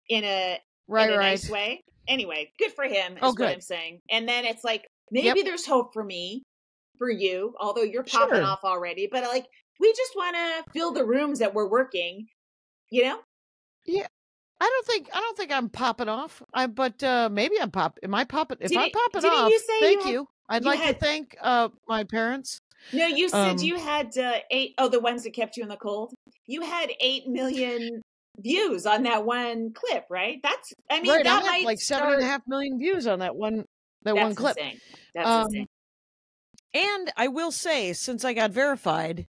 in a Right, in a right. nice way. Anyway, good for him is Oh, what good. I'm saying. And then it's like maybe there's hope for me, for you, although you're popping Sure. off already. But like we just want to fill the rooms that we're working. You know? Yeah. I don't think I don't think I'm popping off. I but uh maybe I'm pop. Am I popping? If Didn't- I'm popping off, you say you thank had- you. I'd you like had- to thank uh my parents. No, you said Um, you had uh, eight oh the ones that kept you in the cold. You had eight million views on that one clip, right? That's I mean right, that I had might like seven start, and a half million views on that one that That's one clip. Insane. That's Um, insane. And I will say, since I got verified,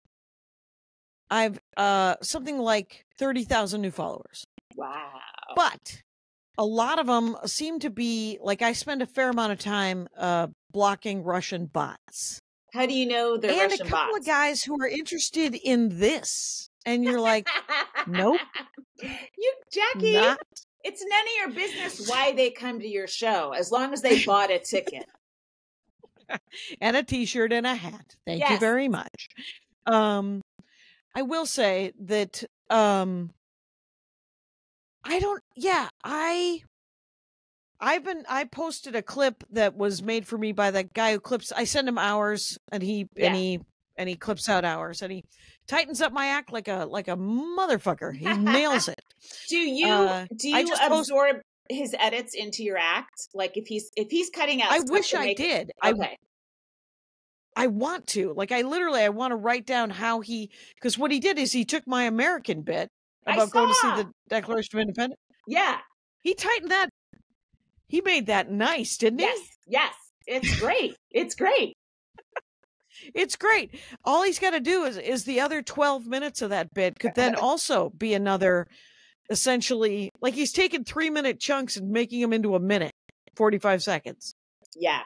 I've uh something like thirty thousand new followers. Wow. But a lot of them seem to be like I spend a fair amount of time uh blocking Russian bots. How do you know they're and Russian a couple bots? of guys who are interested in this. And you're like, nope, <laughs> you Jackie, not it's none of your business <laughs> why they come to your show as long as they bought a ticket. <laughs> and a t-shirt and a hat. Thank you very much. Um I will say that um I don't yeah, I I've been I posted a clip that was made for me by that guy who clips I send him hours and he Yeah. and he and he clips out hours and he tightens up my act like a like a motherfucker. He nails <laughs> it. Do you Uh, do you just post- absorb his edits into your act? Like if he's if he's cutting out I wish I it- did. I okay. I want to. Like I literally I want to write down how he cuz what he did is he took my American bit about going to see the Declaration of Independence. Yeah. He tightened that he made that nice, didn't he? Yes. Yes. It's great. it's great. It's great. All he's got to do is is the other 12 minutes of that bit could then <laughs> also be another essentially like he's taking 3 minute chunks and making them into a minute, 45 seconds. Yeah.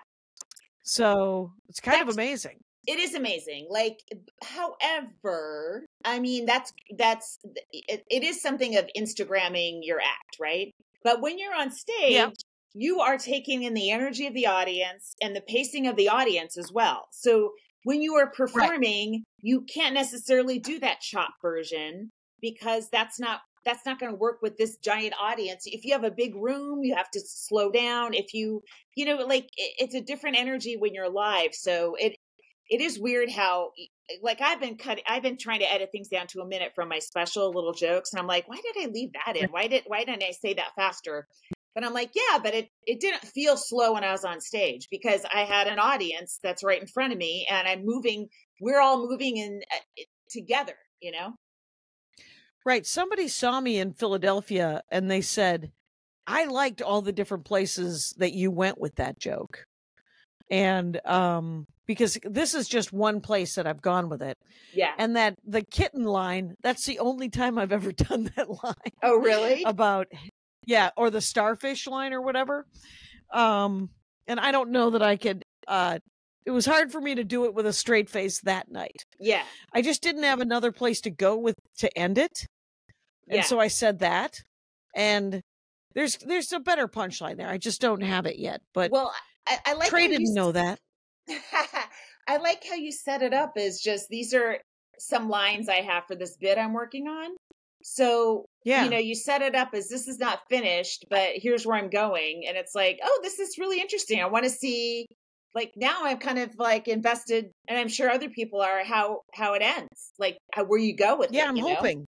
So, it's kind of amazing. it is amazing like however i mean that's that's it, it is something of instagramming your act right? But when you're on stage you are taking in the energy of the audience and the pacing of the audience as well. So when you are performing you can't necessarily do that chop version because that's not that's not going to work with this giant audience if you have a big room you have to slow down if you you know like it, it's a different energy when you're live so it it is weird how like I've been cutting I've been trying to edit things down to a minute from my special little jokes and I'm like, why did I leave that in? Why did why didn't I say that faster? But I'm like, yeah, but it it didn't feel slow when I was on stage because I had an audience that's right in front of me and I'm moving we're all moving in uh, together, you know? Right. Somebody saw me in Philadelphia and they said, I liked all the different places that you went with that joke. And um because this is just one place that I've gone with it. Yeah. And that the kitten line, that's the only time I've ever <laughs> done that line Oh, really? about yeah, or the starfish line or whatever. Um and I don't know that I could uh it was hard for me to do it with a straight face that night. yeah. I just didn't have another place to go with to end it. And Yeah. so I said that. And there's there's a better punchline there. I just don't have it yet. But Well, I, I like Trey didn't know that. <laughs> I like how you set it up as just these are some lines I have for this bit I'm working on. So, Yeah. you know, you set it up as this is not finished, but here's where I'm going. And it's like, oh, this is really interesting. I want to see like now I'm kind of like invested and I'm sure other people are how how it ends. Like how where you go with yeah, it. I'm you know?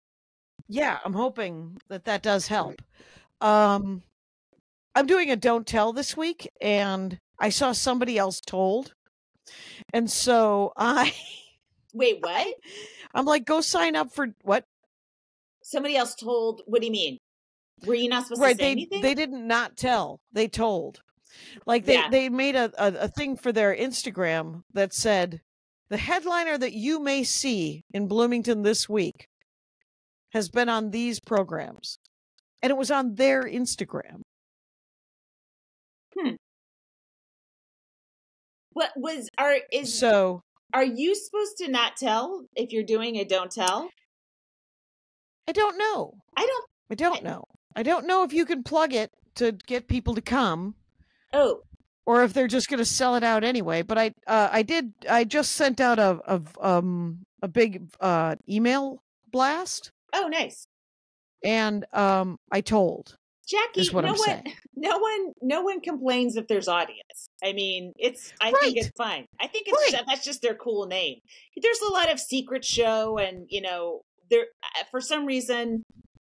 Yeah, I'm hoping that that does help. Um I'm doing a don't tell this week and I saw somebody else told. And so <laughs> I Wait, what? I'm like go sign up for what? Somebody else told what do you mean? Were you not supposed right to say they anything? they didn't not tell they told like they Yeah. they made a, a a thing for their instagram that said the headliner that you may see in bloomington this week has been on these programs and it was on their instagram what was are is so Are you supposed to not tell if you're doing a don't tell? i don't know I don't. i don't know i don't know if you can plug it to get people to come Oh, or if they're just going to sell it out anyway. But I, uh, I did, I just sent out a, a, um, a big uh, email blast, oh, nice. and um, I told. Jackie, is what no I'm one, saying. <laughs> no one, no one complains if there's audience. I mean, it's. I Right. think it's fine. I think it's Right. that's just their cool name. There's a lot of secret show, and you know, there for some reason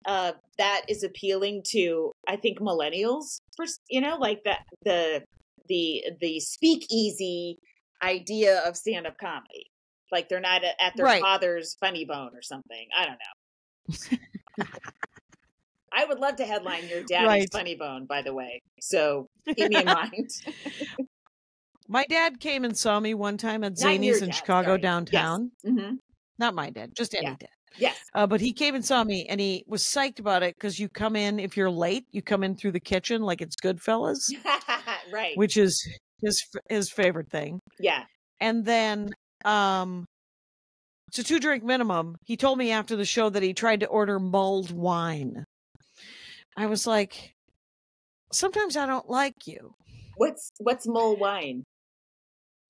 uh that is appealing to I think millennials. For you know, like that the the the speakeasy idea of stand up comedy. Like they're not at, at their Right. father's funny bone or something. I don't know. I would love to headline your daddy's Right. funny bone, by the way. So keep me in <laughs> mind. My dad came and saw me one time at Zany's in Chicago sorry. Yes. downtown. hmm Not my dad, just any Yeah. dad. Yes. Uh, but he came and saw me, and he was psyched about it because you come in if you're late, you come in through the kitchen like it's Goodfellas, <laughs> right. which is his his favorite thing. yeah. And then, um, it's a two drink minimum. He told me after the show that he tried to order mulled wine. I was like, sometimes I don't like you. What's what's mull wine?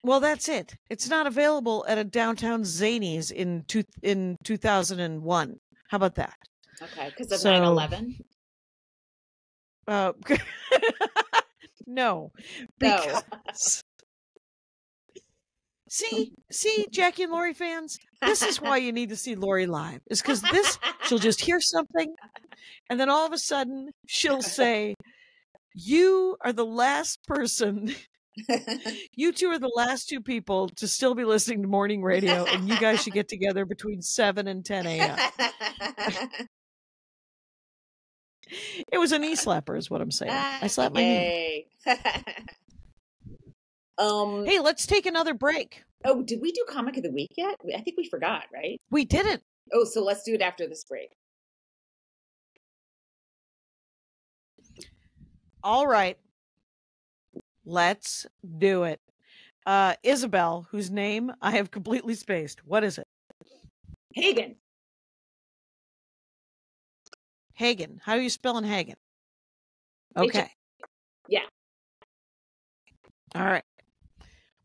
Well, that's it. It's not available at a downtown Zany's in two, in 2001. How about that? Okay, because of So- 9-11? Uh, <laughs> no, No. because see, see, Jackie and Laurie fans, this is why <laughs> you need to see Laurie live. Is because this she'll just hear something, and then all of a sudden she'll say, "You are the last person. <laughs> You two are the last two people to still be listening to morning radio, and you guys should get together between seven and ten a.m." <laughs> It was a knee slapper, is what I'm saying. I slapped my knee. Um. Hey, let's take another break. Oh, did we do comic of the week yet? I think we forgot, right? We didn't. Oh, so let's do it after this break. All right. Let's do it. Uh Isabel, whose name I have completely spaced. What is it? Hagen. Hagen. How are you spelling Hagen? H- Okay. yeah. All right.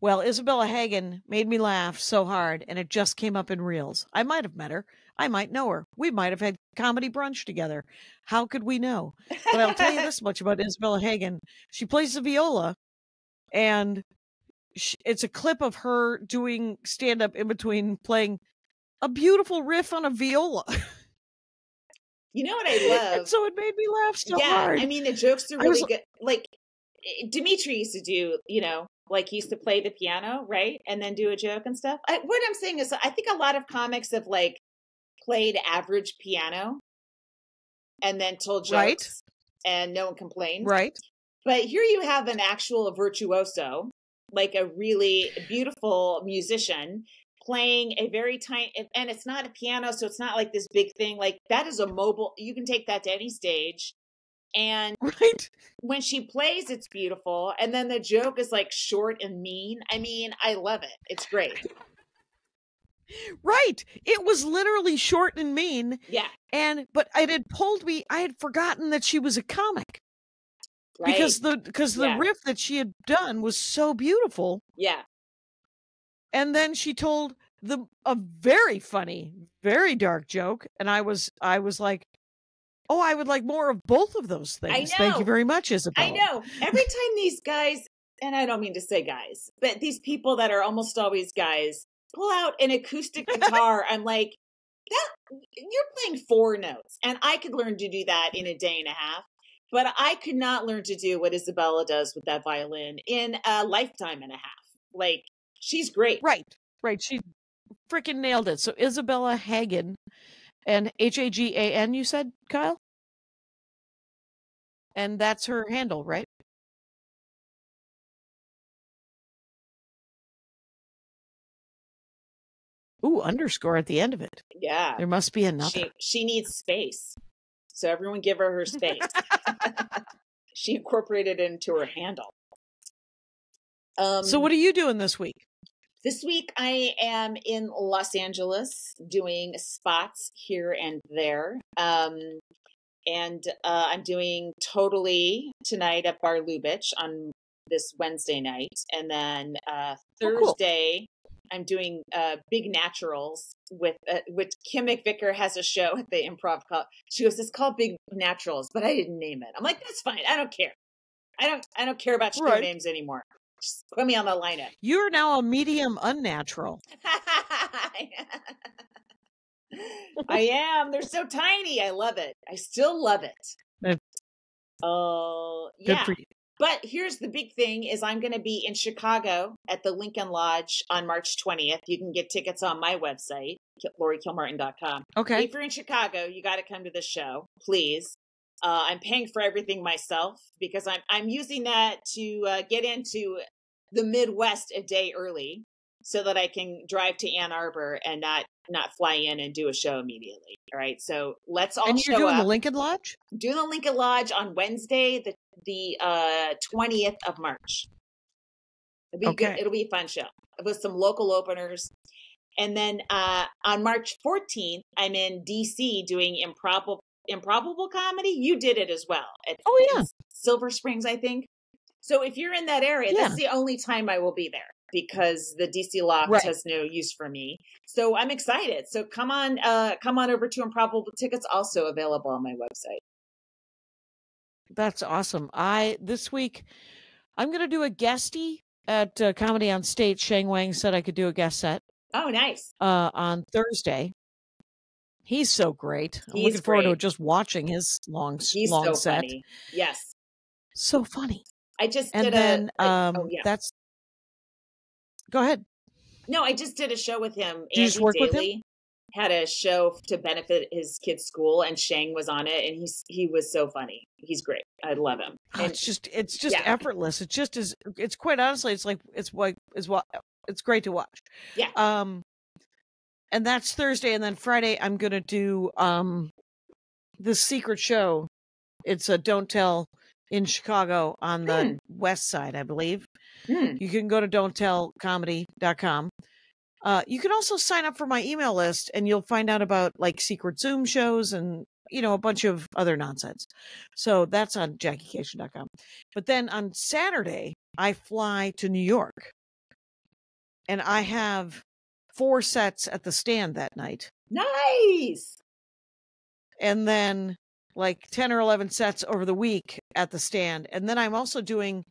Well, Isabella Hagen made me laugh so hard, and it just came up in reels. I might have met her. I might know her. We might have had comedy brunch together. How could we know? But I'll tell you this much about Isabella Hagen. She plays the viola, and sh it's a clip of her doing stand up in between playing a beautiful riff on a viola. <laughs> You know what I love? and so it made me laugh so hard. yeah, hard. I mean the jokes are I was really good. Like eh, Demetri used to do, you know, like he used to play the piano, right, and then do a joke and stuff. I, what I'm saying is, I think a lot of comics have like played average piano and then told jokes, Right. and no one complained. right? But here you have an actual virtuoso, like a really beautiful musician playing a very tiny and it's not a piano so it's not like this big thing like that is a mobile you can take that to any stage and <laughs> Right. when she plays it's beautiful and then the joke is like short and mean i mean i love it it's great Right. It was literally short and mean. yeah And but it had pulled me. I had forgotten that she was a comic right because the because the Yeah. riff that she had done was so beautiful. yeah And then she told the a very funny, very dark joke, and I was I was like, oh, I would like more of both of those things. Thank you very much, Isabel. I know. Every time these guys, and I don't mean to say guys, but these people that are almost always guys pull out an acoustic guitar, I'm like, that you're playing four notes, and I could learn to do that in a day and a half. But I could not learn to do what Isabella does with that violin in a lifetime and a half. Like she's great. Right. Right. She freaking nailed it. So Isabella Hagen and H A G A N, you said, Kyle? And that's her handle, right? Ooh, underscore at the end of it. Yeah, There must be another. she she needs space, so everyone give her her space. <laughs> she incorporated it into her handle. Um, so what are you doing this week? This week I am in Los Angeles doing spots here and there. Um, and uh, I'm doing totally tonight at Bar Lubitsch on this Wednesday night. And then uh, Oh, cool. Thursday, I'm doing uh, Big Naturals with uh, which Kim McVicar has a show at the Improv Club. She goes, "It's called Big Naturals," but I didn't name it. I'm like, "That's fine. I don't care. I don't. I don't care about show Right. names anymore. Just put me on the lineup." You're now a medium unnatural. <laughs> I am. They're so tiny. I love it. I still love it. Oh, Good yeah. But here's the big thing is I'm going to be in Chicago at the Lincoln Lodge on March 20th. You can get tickets on my website, lauriekilmartin.com. Okay. If you're in Chicago, you got to come to the show, please. Uh, I'm paying for everything myself because I'm I'm using that to uh, get into the Midwest a day early, so that I can drive to Ann Arbor and not not fly in and do a show immediately. All right, so let's all And you're doing up. the Lincoln Lodge? doing the Lincoln Lodge on Wednesday, the the uh twentieth of March. It'll be good. Okay. It'll be a fun show with some local openers. And then uh on March 14th, I'm in DC doing improbable improbable comedy. You did it as well. At Oh, yeah. Silver Springs, I think. So if you're in that area, Yeah. that's the only time I will be there because the DC loft Right. has no use for me. So I'm excited. So come on, uh, come on over to Improbable Tickets, also available on my website. That's awesome. I this week I'm going to do a guesty at uh, Comedy on Stage. Sheng Wang said I could do a guest set Oh, nice. uh, on Thursday. He's so great. I'm He's looking forward to just watching his long He's long so set. funny. Yes. So funny. I just And did then a. I- um oh, yeah. that's Go ahead. No, I just did a show with him. you just Andy work with him? Had a show to benefit his kid's school, and Sheng was on it, and he's he was so funny. He's great. I love him. Oh, it's just it's just yeah. effortless. It's just as it's quite honestly it's like it's like is what it's great to watch. Yeah. Um and that's Thursday and then Friday I'm going to do um the secret show. It's a don't tell in Chicago on the Hmm. west side, I believe. Hmm. You can go to don'ttellcomedy.com. Uh, you can also sign up for my email list and you'll find out about like secret Zoom shows and, you know, a bunch of other nonsense. So that's on jackiekashian.com. But then on Saturday, I fly to New York and I have four sets at the stand that night. nice. And then like 10 or 11 sets over the week at the stand. And then I'm also doing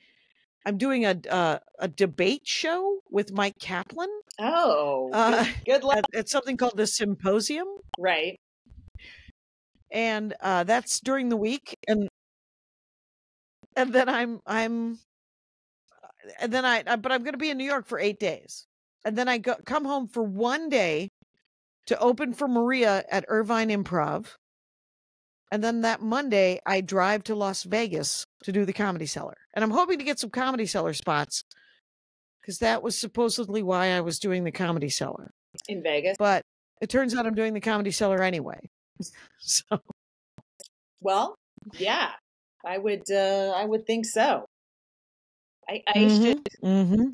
I'm doing a uh, a debate show with Mike Kaplan. Oh, Uh, good luck. at something called the Symposium, Right. and uh, that's during the week, and and then I'm I'm and then I uh, but I'm going to be in New York for eight days, and then I go come home for one day to open for Maria at Irvine Improv, and then that Monday I drive to Las Vegas to do the Comedy Cellar, and I'm hoping to get some Comedy Cellar spots because that was supposedly why I was doing the Comedy Cellar. In Vegas. but it turns out I'm doing the comedy cellar anyway. <laughs> so Well, yeah, I would. uh I would think so. I, I Mhm, should. mhm.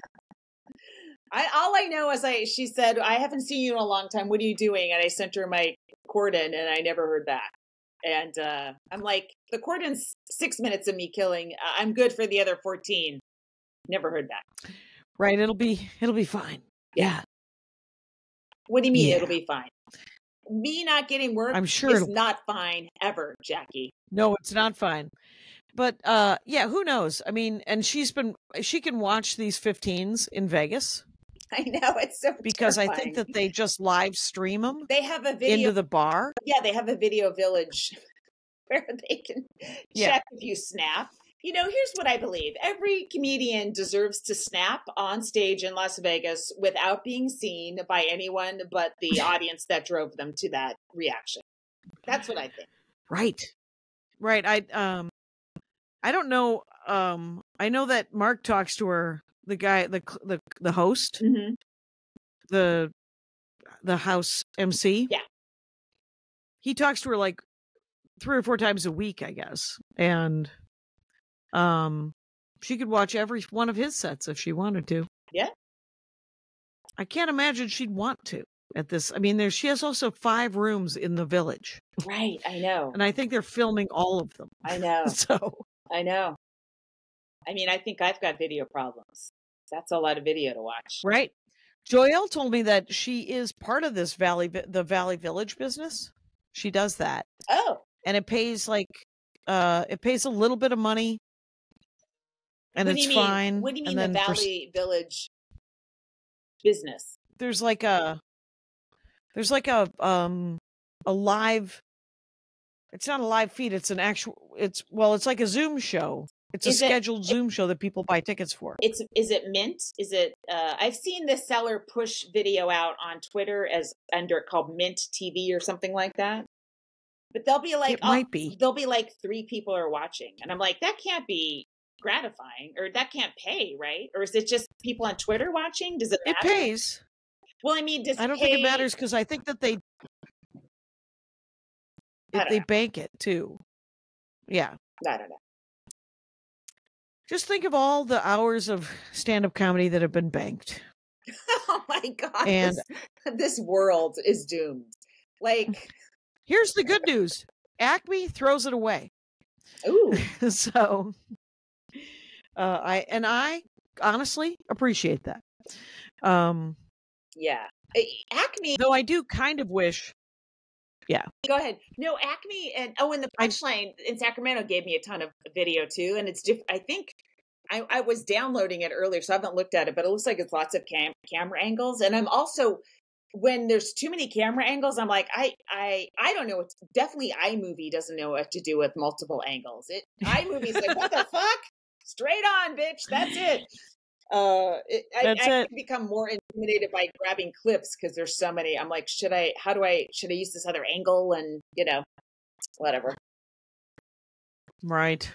I all I know is I. She said, "I haven't seen you in a long time. What are you doing?" And I sent her my cordon, and I never heard back. And uh I'm like, the cordon's six minutes of me killing. I- I'm good for the other fourteen. Never heard back. right. It'll be it'll be fine. Yeah, What do you mean Yeah. it'll be fine? Me not getting work I'm sure. it's not fine ever, Jackie. no, it's not fine. But uh, yeah, who knows? I mean, and she's been she can watch these 15s in Vegas <laughs> I know it's so because I think that they just live stream them they have a video. into the bar. yeah, they have a video village <laughs> where they can Yeah. check if you snap. You know, here's what I believe. Every comedian deserves to snap on stage in Las Vegas without being seen by anyone but the <laughs> audience that drove them to that reaction. That's what I think. Right. Right. I um I don't know um I know that Mark talks to her the guy the the the host Mm-hmm. the the house MC. Yeah. He talks to her like three or four times a week, I guess. And um she could watch every one of his sets if she wanted to. Yeah. I can't imagine she'd want to at this. I mean, there she has also five rooms in the village. Right. I know. And I think they're filming all of them. I <laughs> know. So I know. I mean, I think I've got video problems. That's a lot of video to watch. right. Joelle told me that she is part of this Valley, the Valley Village business. She does that, Oh, and it pays like, uh, it pays a little bit of money, and what it's mean? fine. What do you mean and the then for Valley Village business? there's like a, there's like a, um, a live. It's not a live feed. It's an actual. It's well, it's like a Zoom show. It's a Is it- scheduled Zoom show that people buy tickets for. It's is it Mint? Is it? Uh, I've seen the Cellar push video out on Twitter as under called Mint TV or something like that. But they'll be like, It oh, might be. They'll be like three people are watching, and I'm like, that can't be gratifying, or that can't pay, right? Or is it just people on Twitter watching? Does it? It pays. Well, I mean, does I don't think it matters because I think that they I if don't they know. bank it too. Yeah. I don't know. Just think of all the hours of stand-up comedy that have been banked. <laughs> oh my god! And- this, this world is doomed. Like, Here's the good news. Acme throws it away. ooh, <laughs> so uh I and I honestly appreciate that. Um yeah. Acme though I do kind of wish Go ahead. No, Acme and oh, and the punchline in Sacramento gave me a ton of video too, and it's diff- I think I, I was downloading it earlier, so I haven't looked at it, but it looks like it's lots of cam- camera angles, and I'm also when there's too many camera angles, I'm like I I I don't know. What definitely iMovie doesn't know what to do with multiple angles. It iMovie's like what the <laughs> fuck? Straight on, bitch. That's it. Uh, it, I, I it. become more intimidated by grabbing clips because there's so many. I'm like, should I? How do I? Should I use this other angle? And you know, whatever. Right.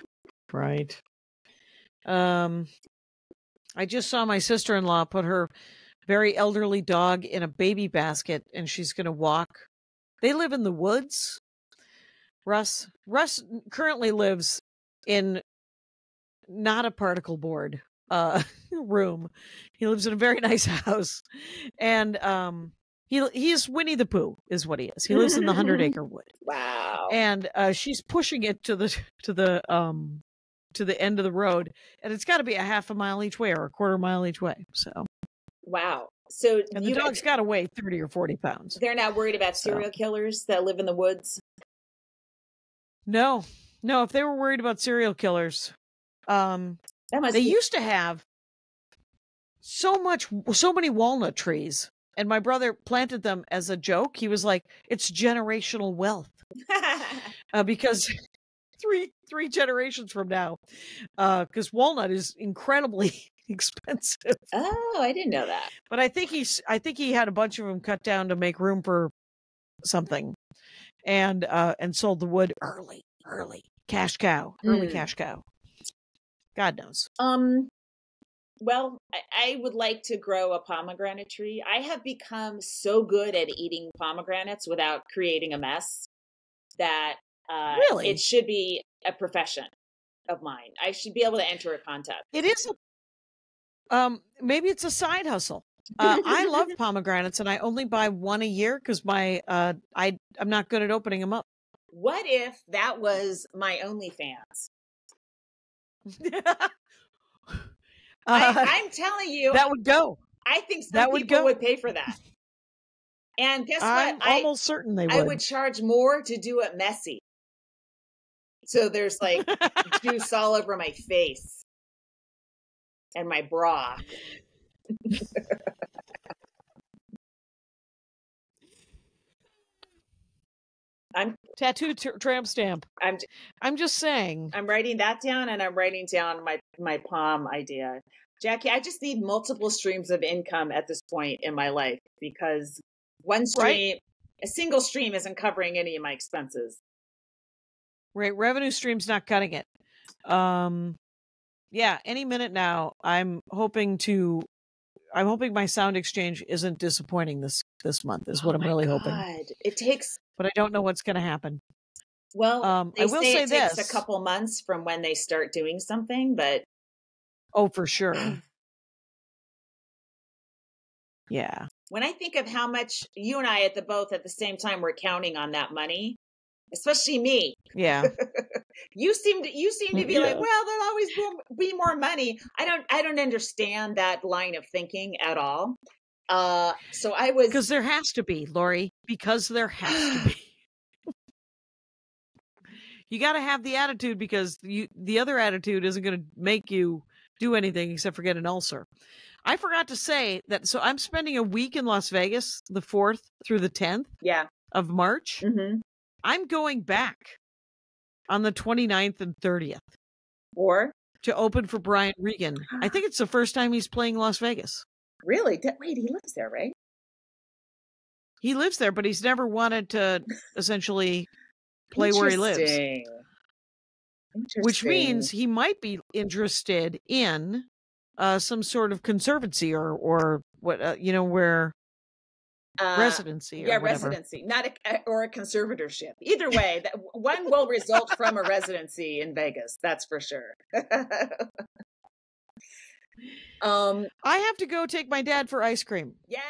Right. Um I just saw my sister-in-law put her very elderly dog in a baby basket and she's going to walk. They live in the woods. Russ Russ currently lives in not a particle board uh <laughs> room. He lives in a very <laughs> nice house. And um he he's Winnie the Pooh is what he is. He lives in the 100 <laughs> acre wood Wow. and uh, she's pushing it to the to the um to the end of the road and it's got to be a half a mile each way or a quarter mile each way so wow. So and the dog's got to weigh 30 or 40 pounds they're not worried about So. serial killers that live in the woods. no no if they were worried about serial killers um That must they be. used to have so much so many walnut trees and my brother planted them as a joke he was like it's generational wealth <laughs> uh, because <laughs> three three generations from now because walnut is incredibly <laughs> expensive oh, I didn't know that. but i think he's i think he had a bunch of them cut down to make room for something and uh and sold the wood early early cash cow early Mm. cash cow god knows Um, well, I, I would like to grow a pomegranate tree. I have become so good at eating pomegranates without creating a mess that uh, Really? it should be a profession of mine. I should be able to enter a contest. it is a, um maybe it's a side hustle uh, i love <laughs> pomegranates and i only buy one a year because my uh i i'm not good at opening them up What if that was my OnlyFans? <laughs> Uh, I, I'm telling you, that would go. I think some that would people go. would pay for that. And guess I'm what? I, almost certain they would. I would charge more to do it messy. So there's like juice all <laughs> over my face and my bra. <laughs> I'm Tattoo t- tramp stamp. I'm I'm just saying. I'm writing that down and I'm writing down my my palm idea. Jackie, I just need multiple streams of income at this point in my life because one stream, a single stream isn't covering any of my expenses. Right, revenue stream's not cutting it. Um, yeah, any minute now. I'm hoping to. I'm hoping my sound exchange isn't disappointing this this month. Is what Oh I'm really hoping, It takes but I don't know what's going to happen. well, Um, I will say, say it takes this. a couple months from when they start doing something, but Oh, for sure. <clears throat> yeah, when I think of how much you and I at the both at the same time were counting on that money, especially me, yeah. <laughs> you seem to you seem to be Yeah. like, well, there'll always be more money. I don't I don't understand that line of thinking at all. Uh, so I was Because there has to be, Laurie. Because there has to be. <sighs> you got to have the attitude because you the other attitude isn't going to make you do anything except for get an ulcer. I forgot to say that. So I'm spending a week in Las Vegas, the fourth through the tenth yeah. of March. hmm I'm going back on the 29th and 30th Or to open for Brian Regan. I <gasps> think it's the first time he's playing Las Vegas. Really? Wait, he lives there, right? He lives there, but he's never wanted to essentially play where he lives. Interesting. which means he might be interested in uh, some sort of conservancy or or what uh, you know where Uh, residency or yeah, whatever. residency, not a, or a conservatorship. Either way, that one will result from a residency in Vegas. That's for sure. <laughs> um, I have to go take my dad for ice cream. yeah,